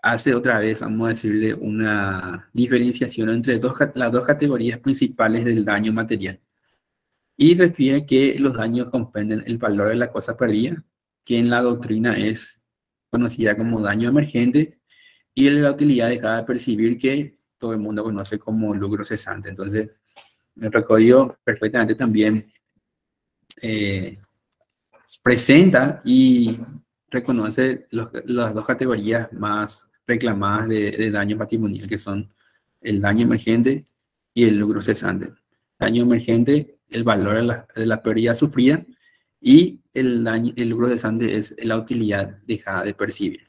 hace otra vez, vamos a decirle, una diferenciación entre las dos categorías principales del daño material. Y refiere que los daños comprenden el valor de la cosa perdida, que en la doctrina es conocida como daño emergente, y la utilidad dejada de percibir que todo el mundo conoce como lucro cesante. Entonces, el código perfectamente también eh, presenta y reconoce las dos categorías más reclamadas de, daño patrimonial, que son el daño emergente y el lucro cesante. Daño emergente, el valor de la, de la pérdida sufrida, y el, daño, el lucro cesante es la utilidad dejada de percibir.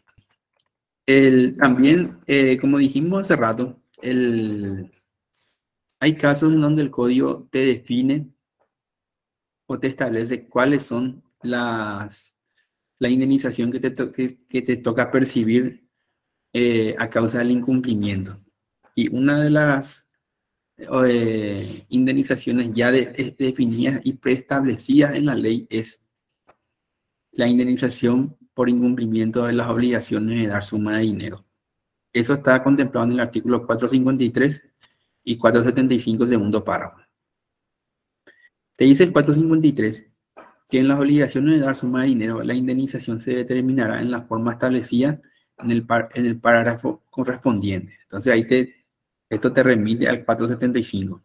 El, también, eh, como dijimos hace rato, el, hay casos en donde el código te define o te establece cuáles son las la indemnización que te, que te toca percibir eh, a causa del incumplimiento. Y una de las eh, indemnizaciones ya definidas y preestablecidas en la ley es la indemnización por incumplimiento de las obligaciones de dar suma de dinero. Eso está contemplado en el artículo 453 y 475, segundo párrafo. Te dice el 453 que en las obligaciones de dar suma de dinero, la indemnización se determinará en la forma establecida en el, en el parágrafo correspondiente. Entonces ahí te, esto te remite al 475.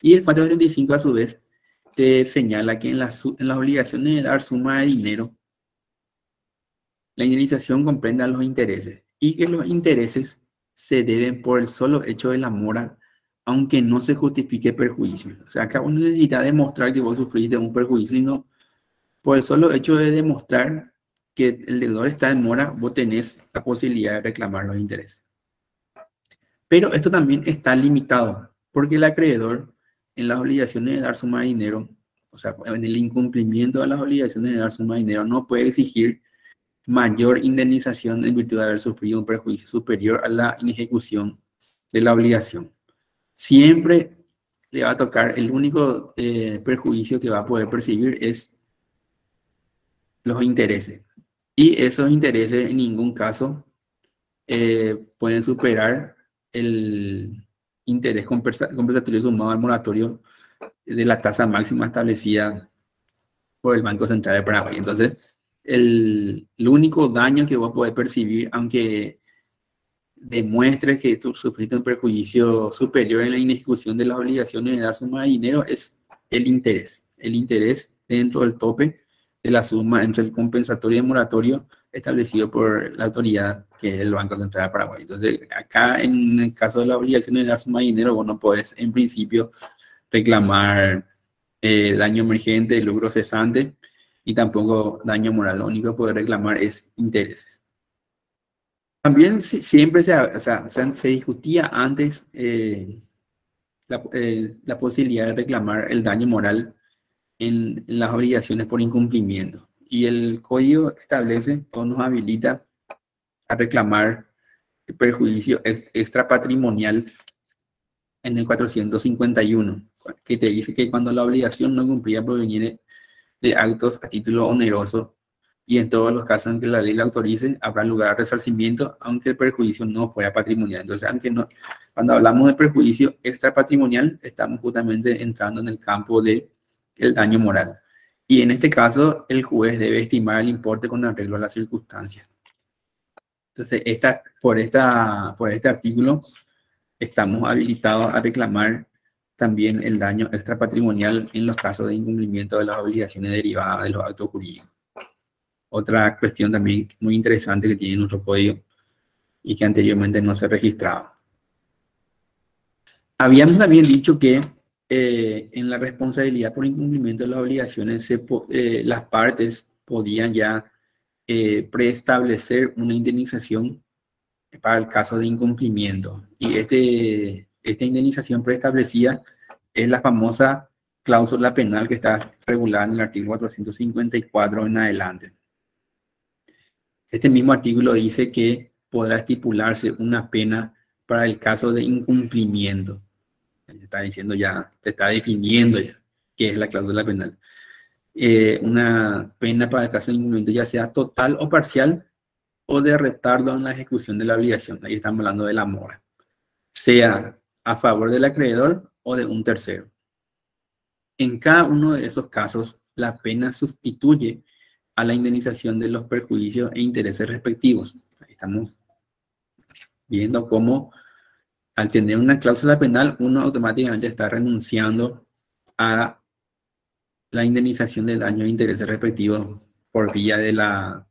Y el 475 a su vez te señala que en las, en las obligaciones de dar suma de dinero, la indemnización comprenda los intereses y que los intereses se deben por el solo hecho de la mora, aunque no se justifique perjuicio. O sea, acá uno necesita demostrar que vos sufriste un perjuicio, sino por el solo hecho de demostrar que el deudor está en mora, vos tenés la posibilidad de reclamar los intereses. Pero esto también está limitado, porque el acreedor en las obligaciones de dar suma de dinero, o sea, en el incumplimiento de las obligaciones de dar suma de dinero, no puede exigir mayor indemnización en virtud de haber sufrido un perjuicio superior a la inejecución de la obligación. Siempre le va a tocar, el único eh, perjuicio que va a poder percibir es los intereses. Y esos intereses en ningún caso eh, pueden superar el interés compensatorio sumado al moratorio de la tasa máxima establecida por el Banco Central de Paraguay. Entonces, el, único daño que vos podés percibir, aunque demuestres que tú sufriste un perjuicio superior en la inejecución de las obligaciones de dar suma de dinero, es el interés. El interés dentro del tope de la suma entre el compensatorio y el moratorio establecido por la autoridad que es el Banco Central de Paraguay. Entonces, acá en el caso de la obligación de dar suma de dinero, vos no podés en principio reclamar eh, daño emergente, lucro cesante y tampoco daño moral. Lo único que puede reclamar es intereses. También siempre se, se, discutía antes eh, eh, la, posibilidad de reclamar el daño moral en, las obligaciones por incumplimiento. Y el código establece o nos habilita a reclamar el perjuicio extrapatrimonial en el 451, que te dice que cuando la obligación no cumplía proviene de actos a título oneroso y en todos los casos en que la ley la autorice, habrá lugar a resarcimiento, aunque el perjuicio no fuera patrimonial. Entonces, aunque no, cuando hablamos de perjuicio extrapatrimonial, estamos justamente entrando en el campo de el daño moral. Y en este caso, el juez debe estimar el importe con arreglo a las circunstancias. Entonces, esta, por, esta, por este artículo, estamos habilitados a reclamar también el daño extrapatrimonial en los casos de incumplimiento de las obligaciones derivadas de los actos jurídicos. Otra cuestión también muy interesante que tiene nuestro código y que anteriormente no se registraba. Habíamos también dicho que eh, en la responsabilidad por incumplimiento de las obligaciones eh, las partes podían ya eh, preestablecer una indemnización para el caso de incumplimiento. Y este, esta indemnización preestablecida es la famosa cláusula penal que está regulada en el artículo 454 en adelante. Este mismo artículo dice que podrá estipularse una pena para el caso de incumplimiento. Está diciendo ya, está definiendo ya qué es la cláusula penal. Eh, una pena para el caso de incumplimiento ya sea total o parcial o de retardo en la ejecución de la obligación. Ahí estamos hablando de la mora. Sea a favor del acreedor o de un tercero. En cada uno de esos casos, la pena sustituye a la indemnización de los perjuicios e intereses respectivos. Estamos viendo cómo al tener una cláusula penal, uno automáticamente está renunciando a la indemnización de daños e intereses respectivos por vía de la,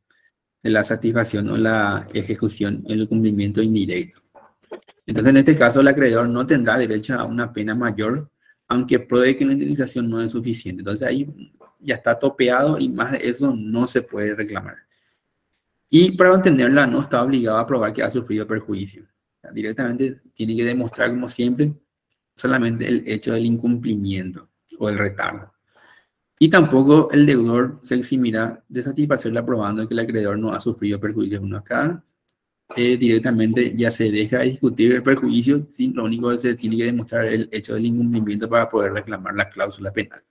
de la satisfacción o la ejecución en el cumplimiento indirecto. Entonces, en este caso, el acreedor no tendrá derecho a una pena mayor, aunque pruebe que la indemnización no es suficiente. Entonces, ahí ya está topeado y más de eso no se puede reclamar. Y para obtenerla no está obligado a probar que ha sufrido perjuicio. directamente tiene que demostrar, como siempre, solamente el hecho del incumplimiento o el retardo. Y tampoco el deudor se eximirá de satisfacerla probando que el acreedor no ha sufrido perjuicio. Uno acá eh, directamente ya se deja de discutir el perjuicio, sin lo único que se tiene que demostrar el hecho del incumplimiento para poder reclamar la cláusula penal.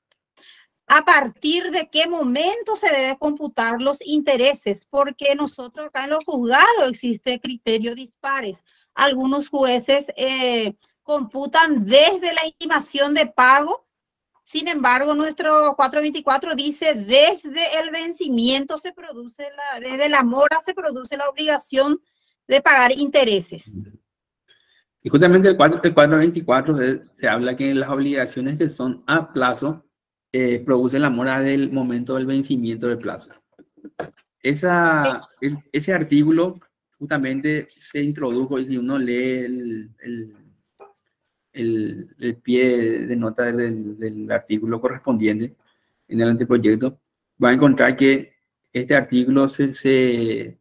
¿A partir de qué momento se debe computar los intereses? Porque nosotros acá en los juzgados existe criterio dispares. Algunos jueces eh, computan desde la intimación de pago. Sin embargo, nuestro 424 dice desde el vencimiento se produce la, desde la mora se produce la obligación de pagar intereses. Y justamente el, 4, el 424 se, habla que las obligaciones que son a plazo eh, producen la mora del momento del vencimiento del plazo. Esa, ese artículo justamente se introdujo y si uno lee el, el, el, pie de nota del, del, artículo correspondiente en el anteproyecto, va a encontrar que este artículo se, se,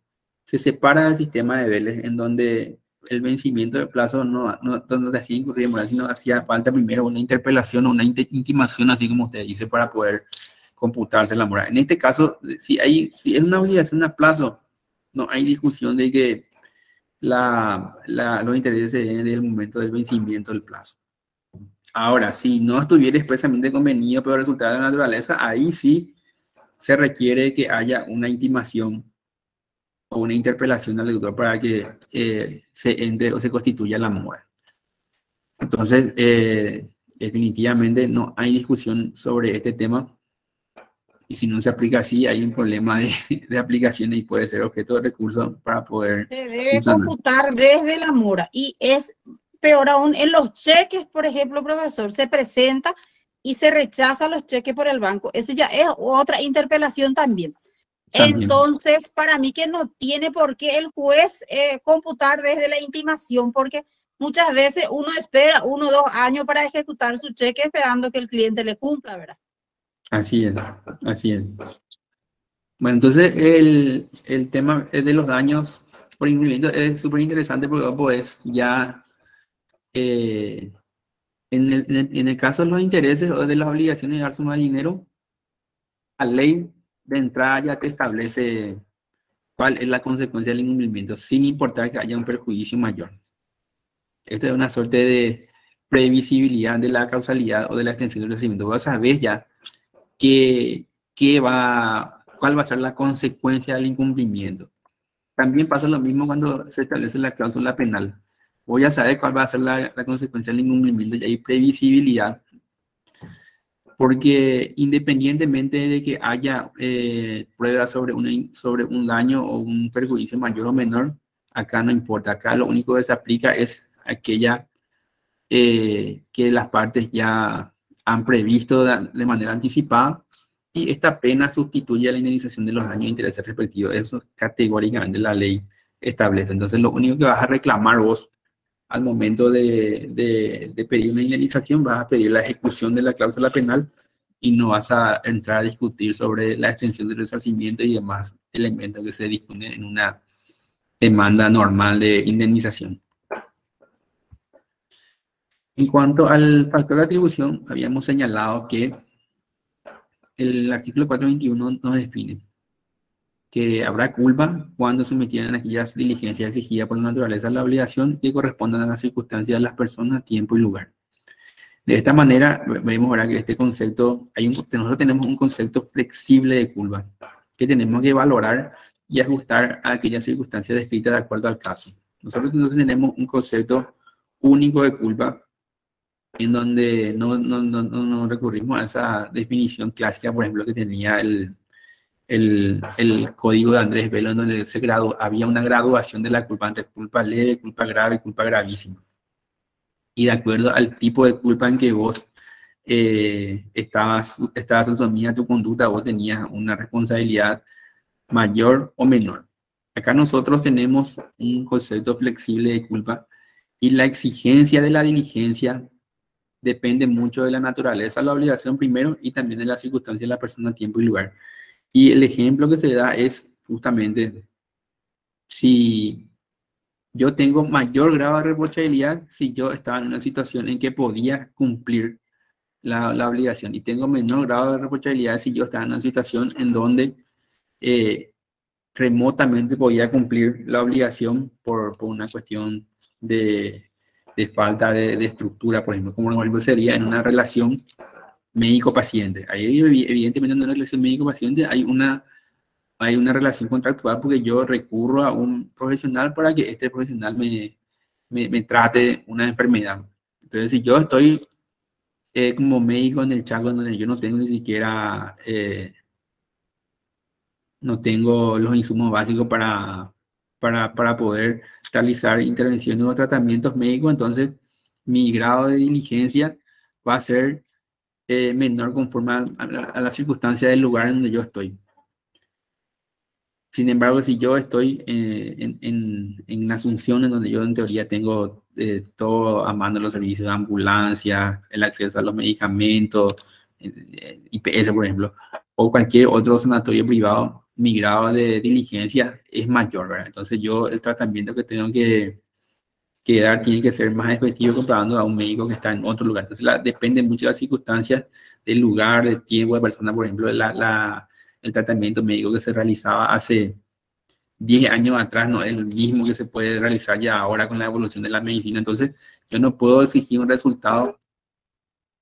se separa del sistema de Vélez, en donde el vencimiento del plazo no, no, no hacía incurrir en moral, sino hacía falta primero una interpelación o una intimación, así como usted dice, para poder computarse la moral. En este caso, si, hay, si es una obligación a plazo, no hay discusión de que la, la, los intereses se den desde el momento del vencimiento del plazo. Ahora, si no estuviera expresamente convenido, pero resultado de la naturaleza, ahí sí se requiere que haya una intimación o una interpelación al lector para que eh, se entre o se constituya la mora. Entonces, eh, definitivamente no hay discusión sobre este tema. Y si no se aplica así, hay un problema de, de aplicación y puede ser objeto de recurso para poder... Se debe computar desde la mora. Y es peor aún, en los cheques, por ejemplo, profesor, se presenta y se rechaza los cheques por el banco. Eso ya es otra interpelación también. Entonces, para mí que no tiene por qué el juez eh, computar desde la intimación, porque muchas veces uno espera uno o dos años para ejecutar su cheque esperando que el cliente le cumpla, ¿verdad? Así es, así es. Bueno, entonces el, el tema de los daños por incumplimiento es súper interesante porque pues ya eh, en, el, en, el, caso de los intereses o de las obligaciones de dar suma de dinero, la ley de entrada ya te establece cuál es la consecuencia del incumplimiento, sin importar que haya un perjuicio mayor. Esta es una suerte de previsibilidad de la causalidad o de la extensión del procedimiento. Vos sabés ya que, que va, cuál va a ser la consecuencia del incumplimiento. También pasa lo mismo cuando se establece la cláusula penal. Voy a saber cuál va a ser la, la consecuencia del incumplimiento y hay previsibilidad porque independientemente de que haya eh, pruebas sobre, sobre un daño o un perjuicio mayor o menor, acá no importa. Acá lo único que se aplica es aquella eh, que las partes ya han previsto de, manera anticipada y esta pena sustituye a la indemnización de los daños e intereses respectivos. Eso categóricamente la ley establece. Entonces, lo único que vas a reclamar vos al momento de, pedir una indemnización, vas a pedir la ejecución de la cláusula penal y no vas a entrar a discutir sobre la extensión del resarcimiento y demás elementos que se disponen en una demanda normal de indemnización. En cuanto al factor de atribución, habíamos señalado que el artículo 421 nos define que habrá culpa cuando se metieran aquellas diligencias exigidas por la naturaleza de la obligación que correspondan a las circunstancias de las personas, tiempo y lugar. De esta manera, vemos ahora que este concepto, nosotros tenemos un concepto flexible de culpa que tenemos que valorar y ajustar a aquellas circunstancias descritas de acuerdo al caso. Nosotros entonces tenemos un concepto único de culpa en donde no recurrimos a esa definición clásica, por ejemplo, que tenía el, el, el, código de Andrés Velo, en donde se había una graduación de la culpa entre culpa leve, culpa grave culpa gravísima. Y de acuerdo al tipo de culpa en que vos eh, estabas, estabas asumida tu conducta, vos tenías una responsabilidad mayor o menor. Acá nosotros tenemos un concepto flexible de culpa y la exigencia de la diligencia depende mucho de la naturaleza, la obligación primero y también de la circunstancia de la persona, tiempo y lugar. Y el ejemplo que se da es justamente si yo tengo mayor grado de reprochabilidad si yo estaba en una situación en que podía cumplir la, la obligación y tengo menor grado de reprochabilidad si yo estaba en una situación en donde eh, remotamente podía cumplir la obligación por, por una cuestión de, de falta de, estructura, por ejemplo, como por ejemplo sería en una relación médico-paciente. Ahí evidentemente en una relación médico-paciente hay una, hay una relación contractual porque yo recurro a un profesional para que este profesional me, me, me trate una enfermedad. Entonces, si yo estoy eh, como médico en el Chaco, donde yo no tengo ni siquiera, eh, no tengo los insumos básicos para, para, para poder realizar intervenciones o tratamientos médicos, entonces mi grado de diligencia va a ser eh, menor conforme a, la, circunstancia del lugar en donde yo estoy. Sin embargo, si yo estoy eh, en, en, en, Asunción, en donde yo en teoría tengo eh, todo a mano los servicios de ambulancia, el acceso a los medicamentos, IPS, por ejemplo, o cualquier otro sanatorio privado, mi grado de diligencia es mayor, ¿verdad? Entonces yo el tratamiento que tengo que, quedar tiene que ser más efectivo comparando a un médico que está en otro lugar. Entonces, la, depende mucho de las circunstancias, del lugar, del tiempo de persona, por ejemplo, la, la, el tratamiento médico que se realizaba hace 10 años atrás no es el mismo que se puede realizar ya ahora con la evolución de la medicina. Entonces, yo no puedo exigir un resultado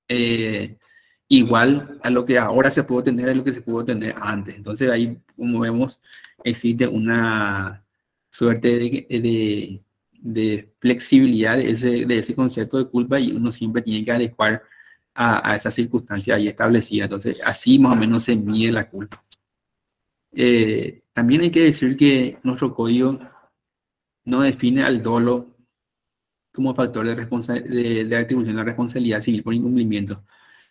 eh, igual a lo que ahora se puede tener a lo que se pudo tener antes. Entonces, ahí, como vemos, existe una suerte de, de, flexibilidad de ese, de ese, concepto de culpa y uno siempre tiene que adecuar a, a esa circunstancia ahí establecida. Entonces, así más o menos se mide la culpa. Eh, también hay que decir que nuestro código no define al dolo como factor de, de, atribución de la responsabilidad civil por incumplimiento.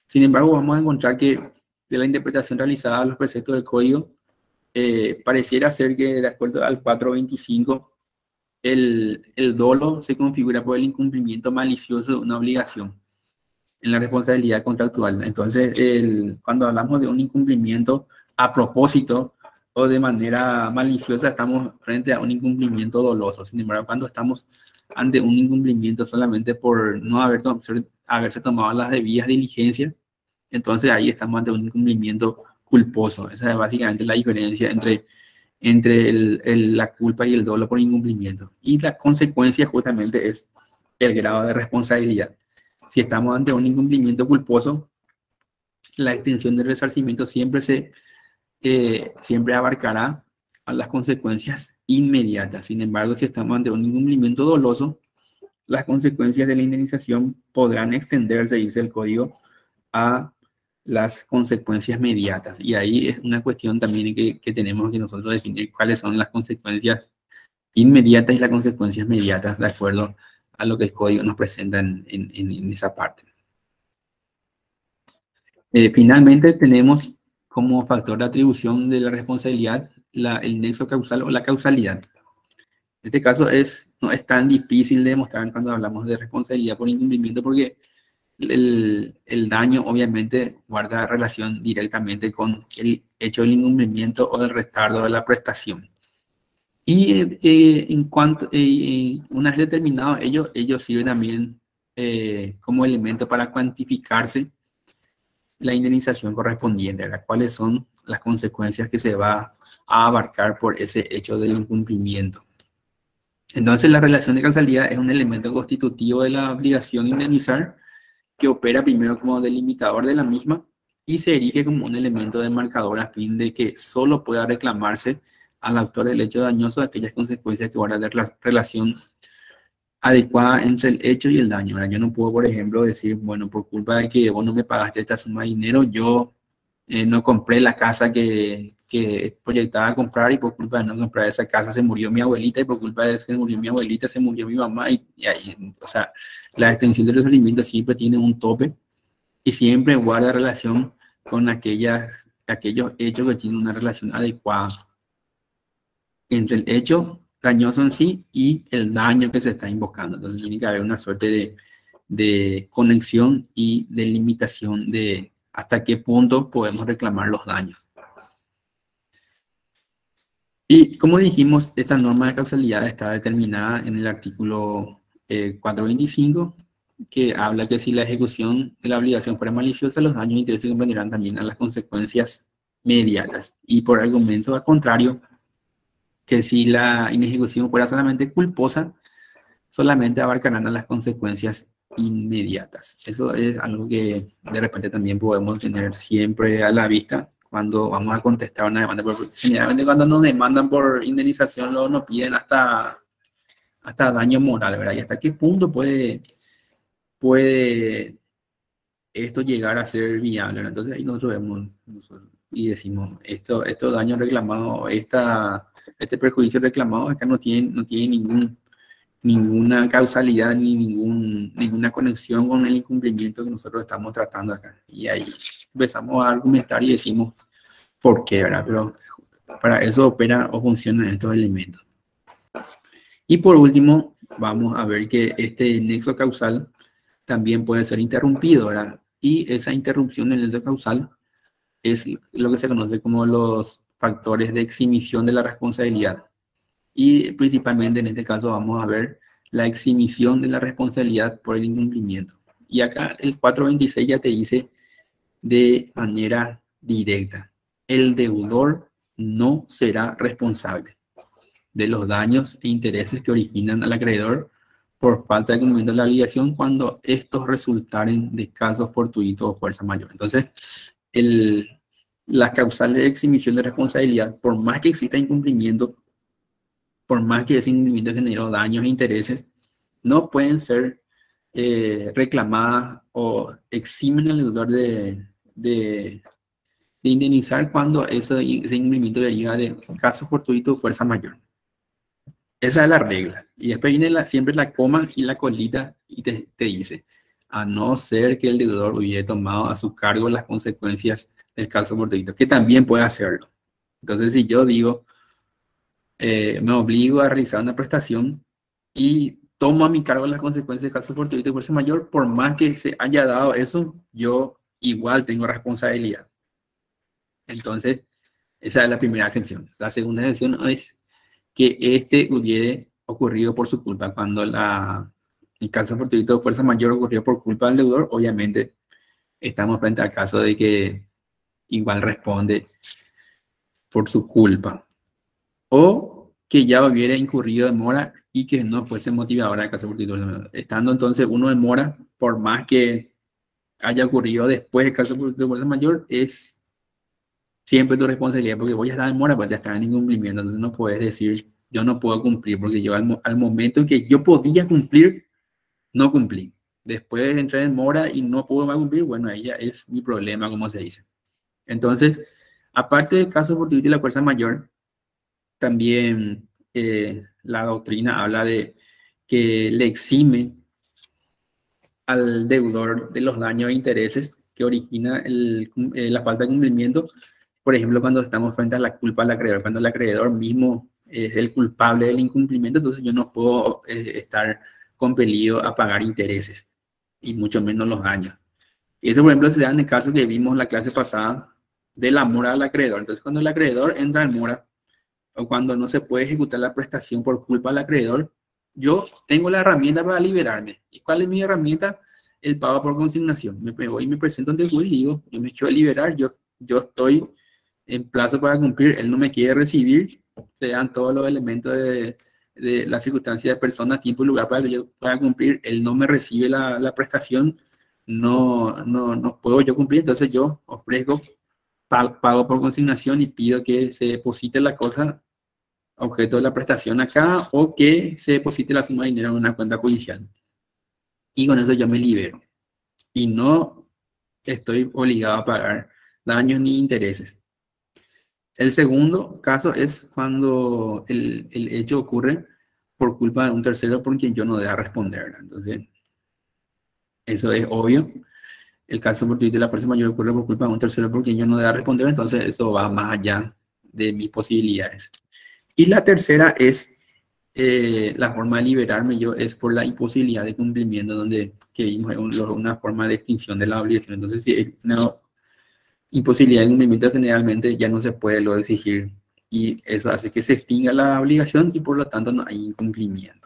Sin embargo, vamos a encontrar que de la interpretación realizada de los preceptos del código, eh, pareciera ser que de acuerdo al 425, el, el dolo se configura por el incumplimiento malicioso de una obligación en la responsabilidad contractual. Entonces, el, cuando hablamos de un incumplimiento a propósito, o de manera maliciosa estamos frente a un incumplimiento doloso. Sin embargo, cuando estamos ante un incumplimiento solamente por no haber haberse tomado las debidas diligencias, entonces ahí estamos ante un incumplimiento culposo. Esa es básicamente la diferencia entre, entre la culpa y el dolo por incumplimiento. Y la consecuencia justamente es el grado de responsabilidad. Si estamos ante un incumplimiento culposo, la extensión del resarcimiento siempre se siempre abarcará a las consecuencias inmediatas. Sin embargo, si estamos ante un incumplimiento doloso, las consecuencias de la indemnización podrán extenderse, dice el código, a las consecuencias inmediatas. Y ahí es una cuestión también que, que, tenemos que nosotros definir cuáles son las consecuencias inmediatas y las consecuencias inmediatas de acuerdo a lo que el código nos presenta en, en, en esa parte. Eh, finalmente tenemos como factor de atribución de la responsabilidad la, el nexo causal o la causalidad. En este caso es, no es tan difícil de demostrar cuando hablamos de responsabilidad por incumplimiento porque el, el, daño obviamente guarda relación directamente con el hecho del incumplimiento o del retardo de la prestación. Y eh, en cuanto, eh, una vez determinado ello, ellos sirven también eh, como elemento para cuantificarse la indemnización correspondiente, cuáles son las consecuencias que se va a abarcar por ese hecho del incumplimiento. Entonces, la relación de causalidad es un elemento constitutivo de la obligación de indemnizar que opera primero como delimitador de la misma y se erige como un elemento de marcador a fin de que solo pueda reclamarse al autor del hecho dañoso aquellas consecuencias que guardan la relación adecuada entre el hecho y el daño. Yo no puedo, por ejemplo, decir, bueno, por culpa de que vos no me pagaste esta suma de dinero, yo eh, no compré la casa que, que proyectaba comprar y por culpa de no comprar esa casa se murió mi abuelita y por culpa de que murió mi abuelita se murió mi mamá y, ahí, o sea, la extensión de los alimentos siempre tiene un tope y siempre guarda relación con aquellas, aquellos hechos que tienen una relación adecuada entre el hecho dañoso en sí y el daño que se está invocando. Entonces tiene que haber una suerte de, de conexión y de limitación de hasta qué punto podemos reclamar los daños. Y como dijimos, esta norma de causalidad está determinada en el artículo 425, eh, que habla que si la ejecución de la obligación fuera maliciosa, los daños e intereses comprenderán también a las consecuencias inmediatas. Y por argumento al contrario, que si la inejecución fuera solamente culposa, solamente abarcarán a las consecuencias inmediatas. Eso es algo que de repente también podemos tener siempre a la vista cuando vamos a contestar una demanda. Generalmente cuando nos demandan por indemnización, luego nos piden hasta, hasta daño moral, ¿verdad? Y hasta qué punto puede, puede esto llegar a ser viable. Entonces ahí nosotros vemos y decimos, esto, estos daños reclamados, esta este perjuicio reclamado acá no tiene, no tiene ningún, ninguna causalidad ni ningún, ninguna conexión con el incumplimiento que nosotros estamos tratando acá. Y ahí empezamos a argumentar y decimos por qué, ¿verdad? Pero para eso opera o funcionan estos elementos. Y por último, vamos a ver que este nexo causal también puede ser interrumpido, ¿verdad? Y esa interrupción en el nexo causal es lo que se conoce como los factores de exhibición de la responsabilidad. Y principalmente en este caso vamos a ver la exhibición de la responsabilidad por el incumplimiento. Y acá el 426 ya te dice de manera directa, el deudor no será responsable de los daños e intereses que originan al acreedor por falta de cumplimiento de la obligación cuando estos resultaren de casos fortuitos o fuerza mayor. Entonces, el, las causales de exhibición de responsabilidad, por más que exista incumplimiento, por más que ese incumplimiento generó daños e intereses, no pueden ser eh, o eximen al deudor de, de, indemnizar cuando ese, ese incumplimiento deriva de casos fortuitos o fuerza mayor. Esa es la regla. Y después viene siempre la coma y la colita y te, dice, a no ser que el deudor hubiera tomado a su cargo las consecuencias el caso fortuito, que también puede hacerlo. Entonces, si yo digo, eh, me obligo a realizar una prestación y tomo a mi cargo las consecuencias del caso fortuito y fuerza mayor, por más que se haya dado eso, yo igual tengo responsabilidad. Entonces, esa es la primera excepción. La segunda excepción es que este hubiera ocurrido por su culpa. Cuando la, el caso fortuito de fuerza mayor ocurrió por culpa del deudor, obviamente estamos frente al caso de que igual responde por su culpa. O que ya hubiera incurrido en mora y que no fuese motivadora de caso fortuito. Estando entonces uno en mora, por más que haya ocurrido después del caso de mayor, es siempre tu responsabilidad, porque voy a estar en mora, pues ya estar en incumplimiento. Entonces no puedes decir, yo no puedo cumplir, porque yo al, al momento en que yo podía cumplir, no cumplí. Después entré en mora y no puedo más cumplir, bueno, ahí ya es mi problema, como se dice. Entonces, aparte del caso fortuito y la fuerza mayor, también eh, la doctrina habla de que le exime al deudor de los daños e intereses que origina el, eh, la falta de cumplimiento. Por ejemplo, cuando estamos frente a la culpa del acreedor, cuando el acreedor mismo es el culpable del incumplimiento, entonces yo no puedo eh, estar compelido a pagar intereses y mucho menos los daños. Y eso, por ejemplo, se da en el caso que vimos la clase pasada de la mora al acreedor. Entonces, cuando el acreedor entra en mora o cuando no se puede ejecutar la prestación por culpa del acreedor, yo tengo la herramienta para liberarme. ¿Y cuál es mi herramienta? El pago por consignación. Me voy y me presento ante el juez y digo, yo me quiero liberar, yo, yo estoy en plazo para cumplir, él no me quiere recibir, se dan todos los elementos de, de la circunstancia de persona, tiempo y lugar para que yo pueda cumplir, él no me recibe la, la prestación, no, no, no puedo yo cumplir, entonces yo ofrezco pago por consignación y pido que se deposite la cosa objeto de la prestación acá o que se deposite la suma de dinero en una cuenta judicial. Y con eso yo me libero. Y no estoy obligado a pagar daños ni intereses. El segundo caso es cuando el, hecho ocurre por culpa de un tercero por quien yo no deba responder. Entonces, eso es obvio el caso fortuito de la fuerza mayor ocurre por culpa de un tercero porque yo no debo responder, entonces eso va más allá de mis posibilidades. Y la tercera es eh, la forma de liberarme yo es por la imposibilidad de cumplimiento, donde que vimos una forma de extinción de la obligación. Entonces, si hay una imposibilidad de cumplimiento, generalmente ya no se puede lo exigir y eso hace que se extinga la obligación y por lo tanto no hay incumplimiento.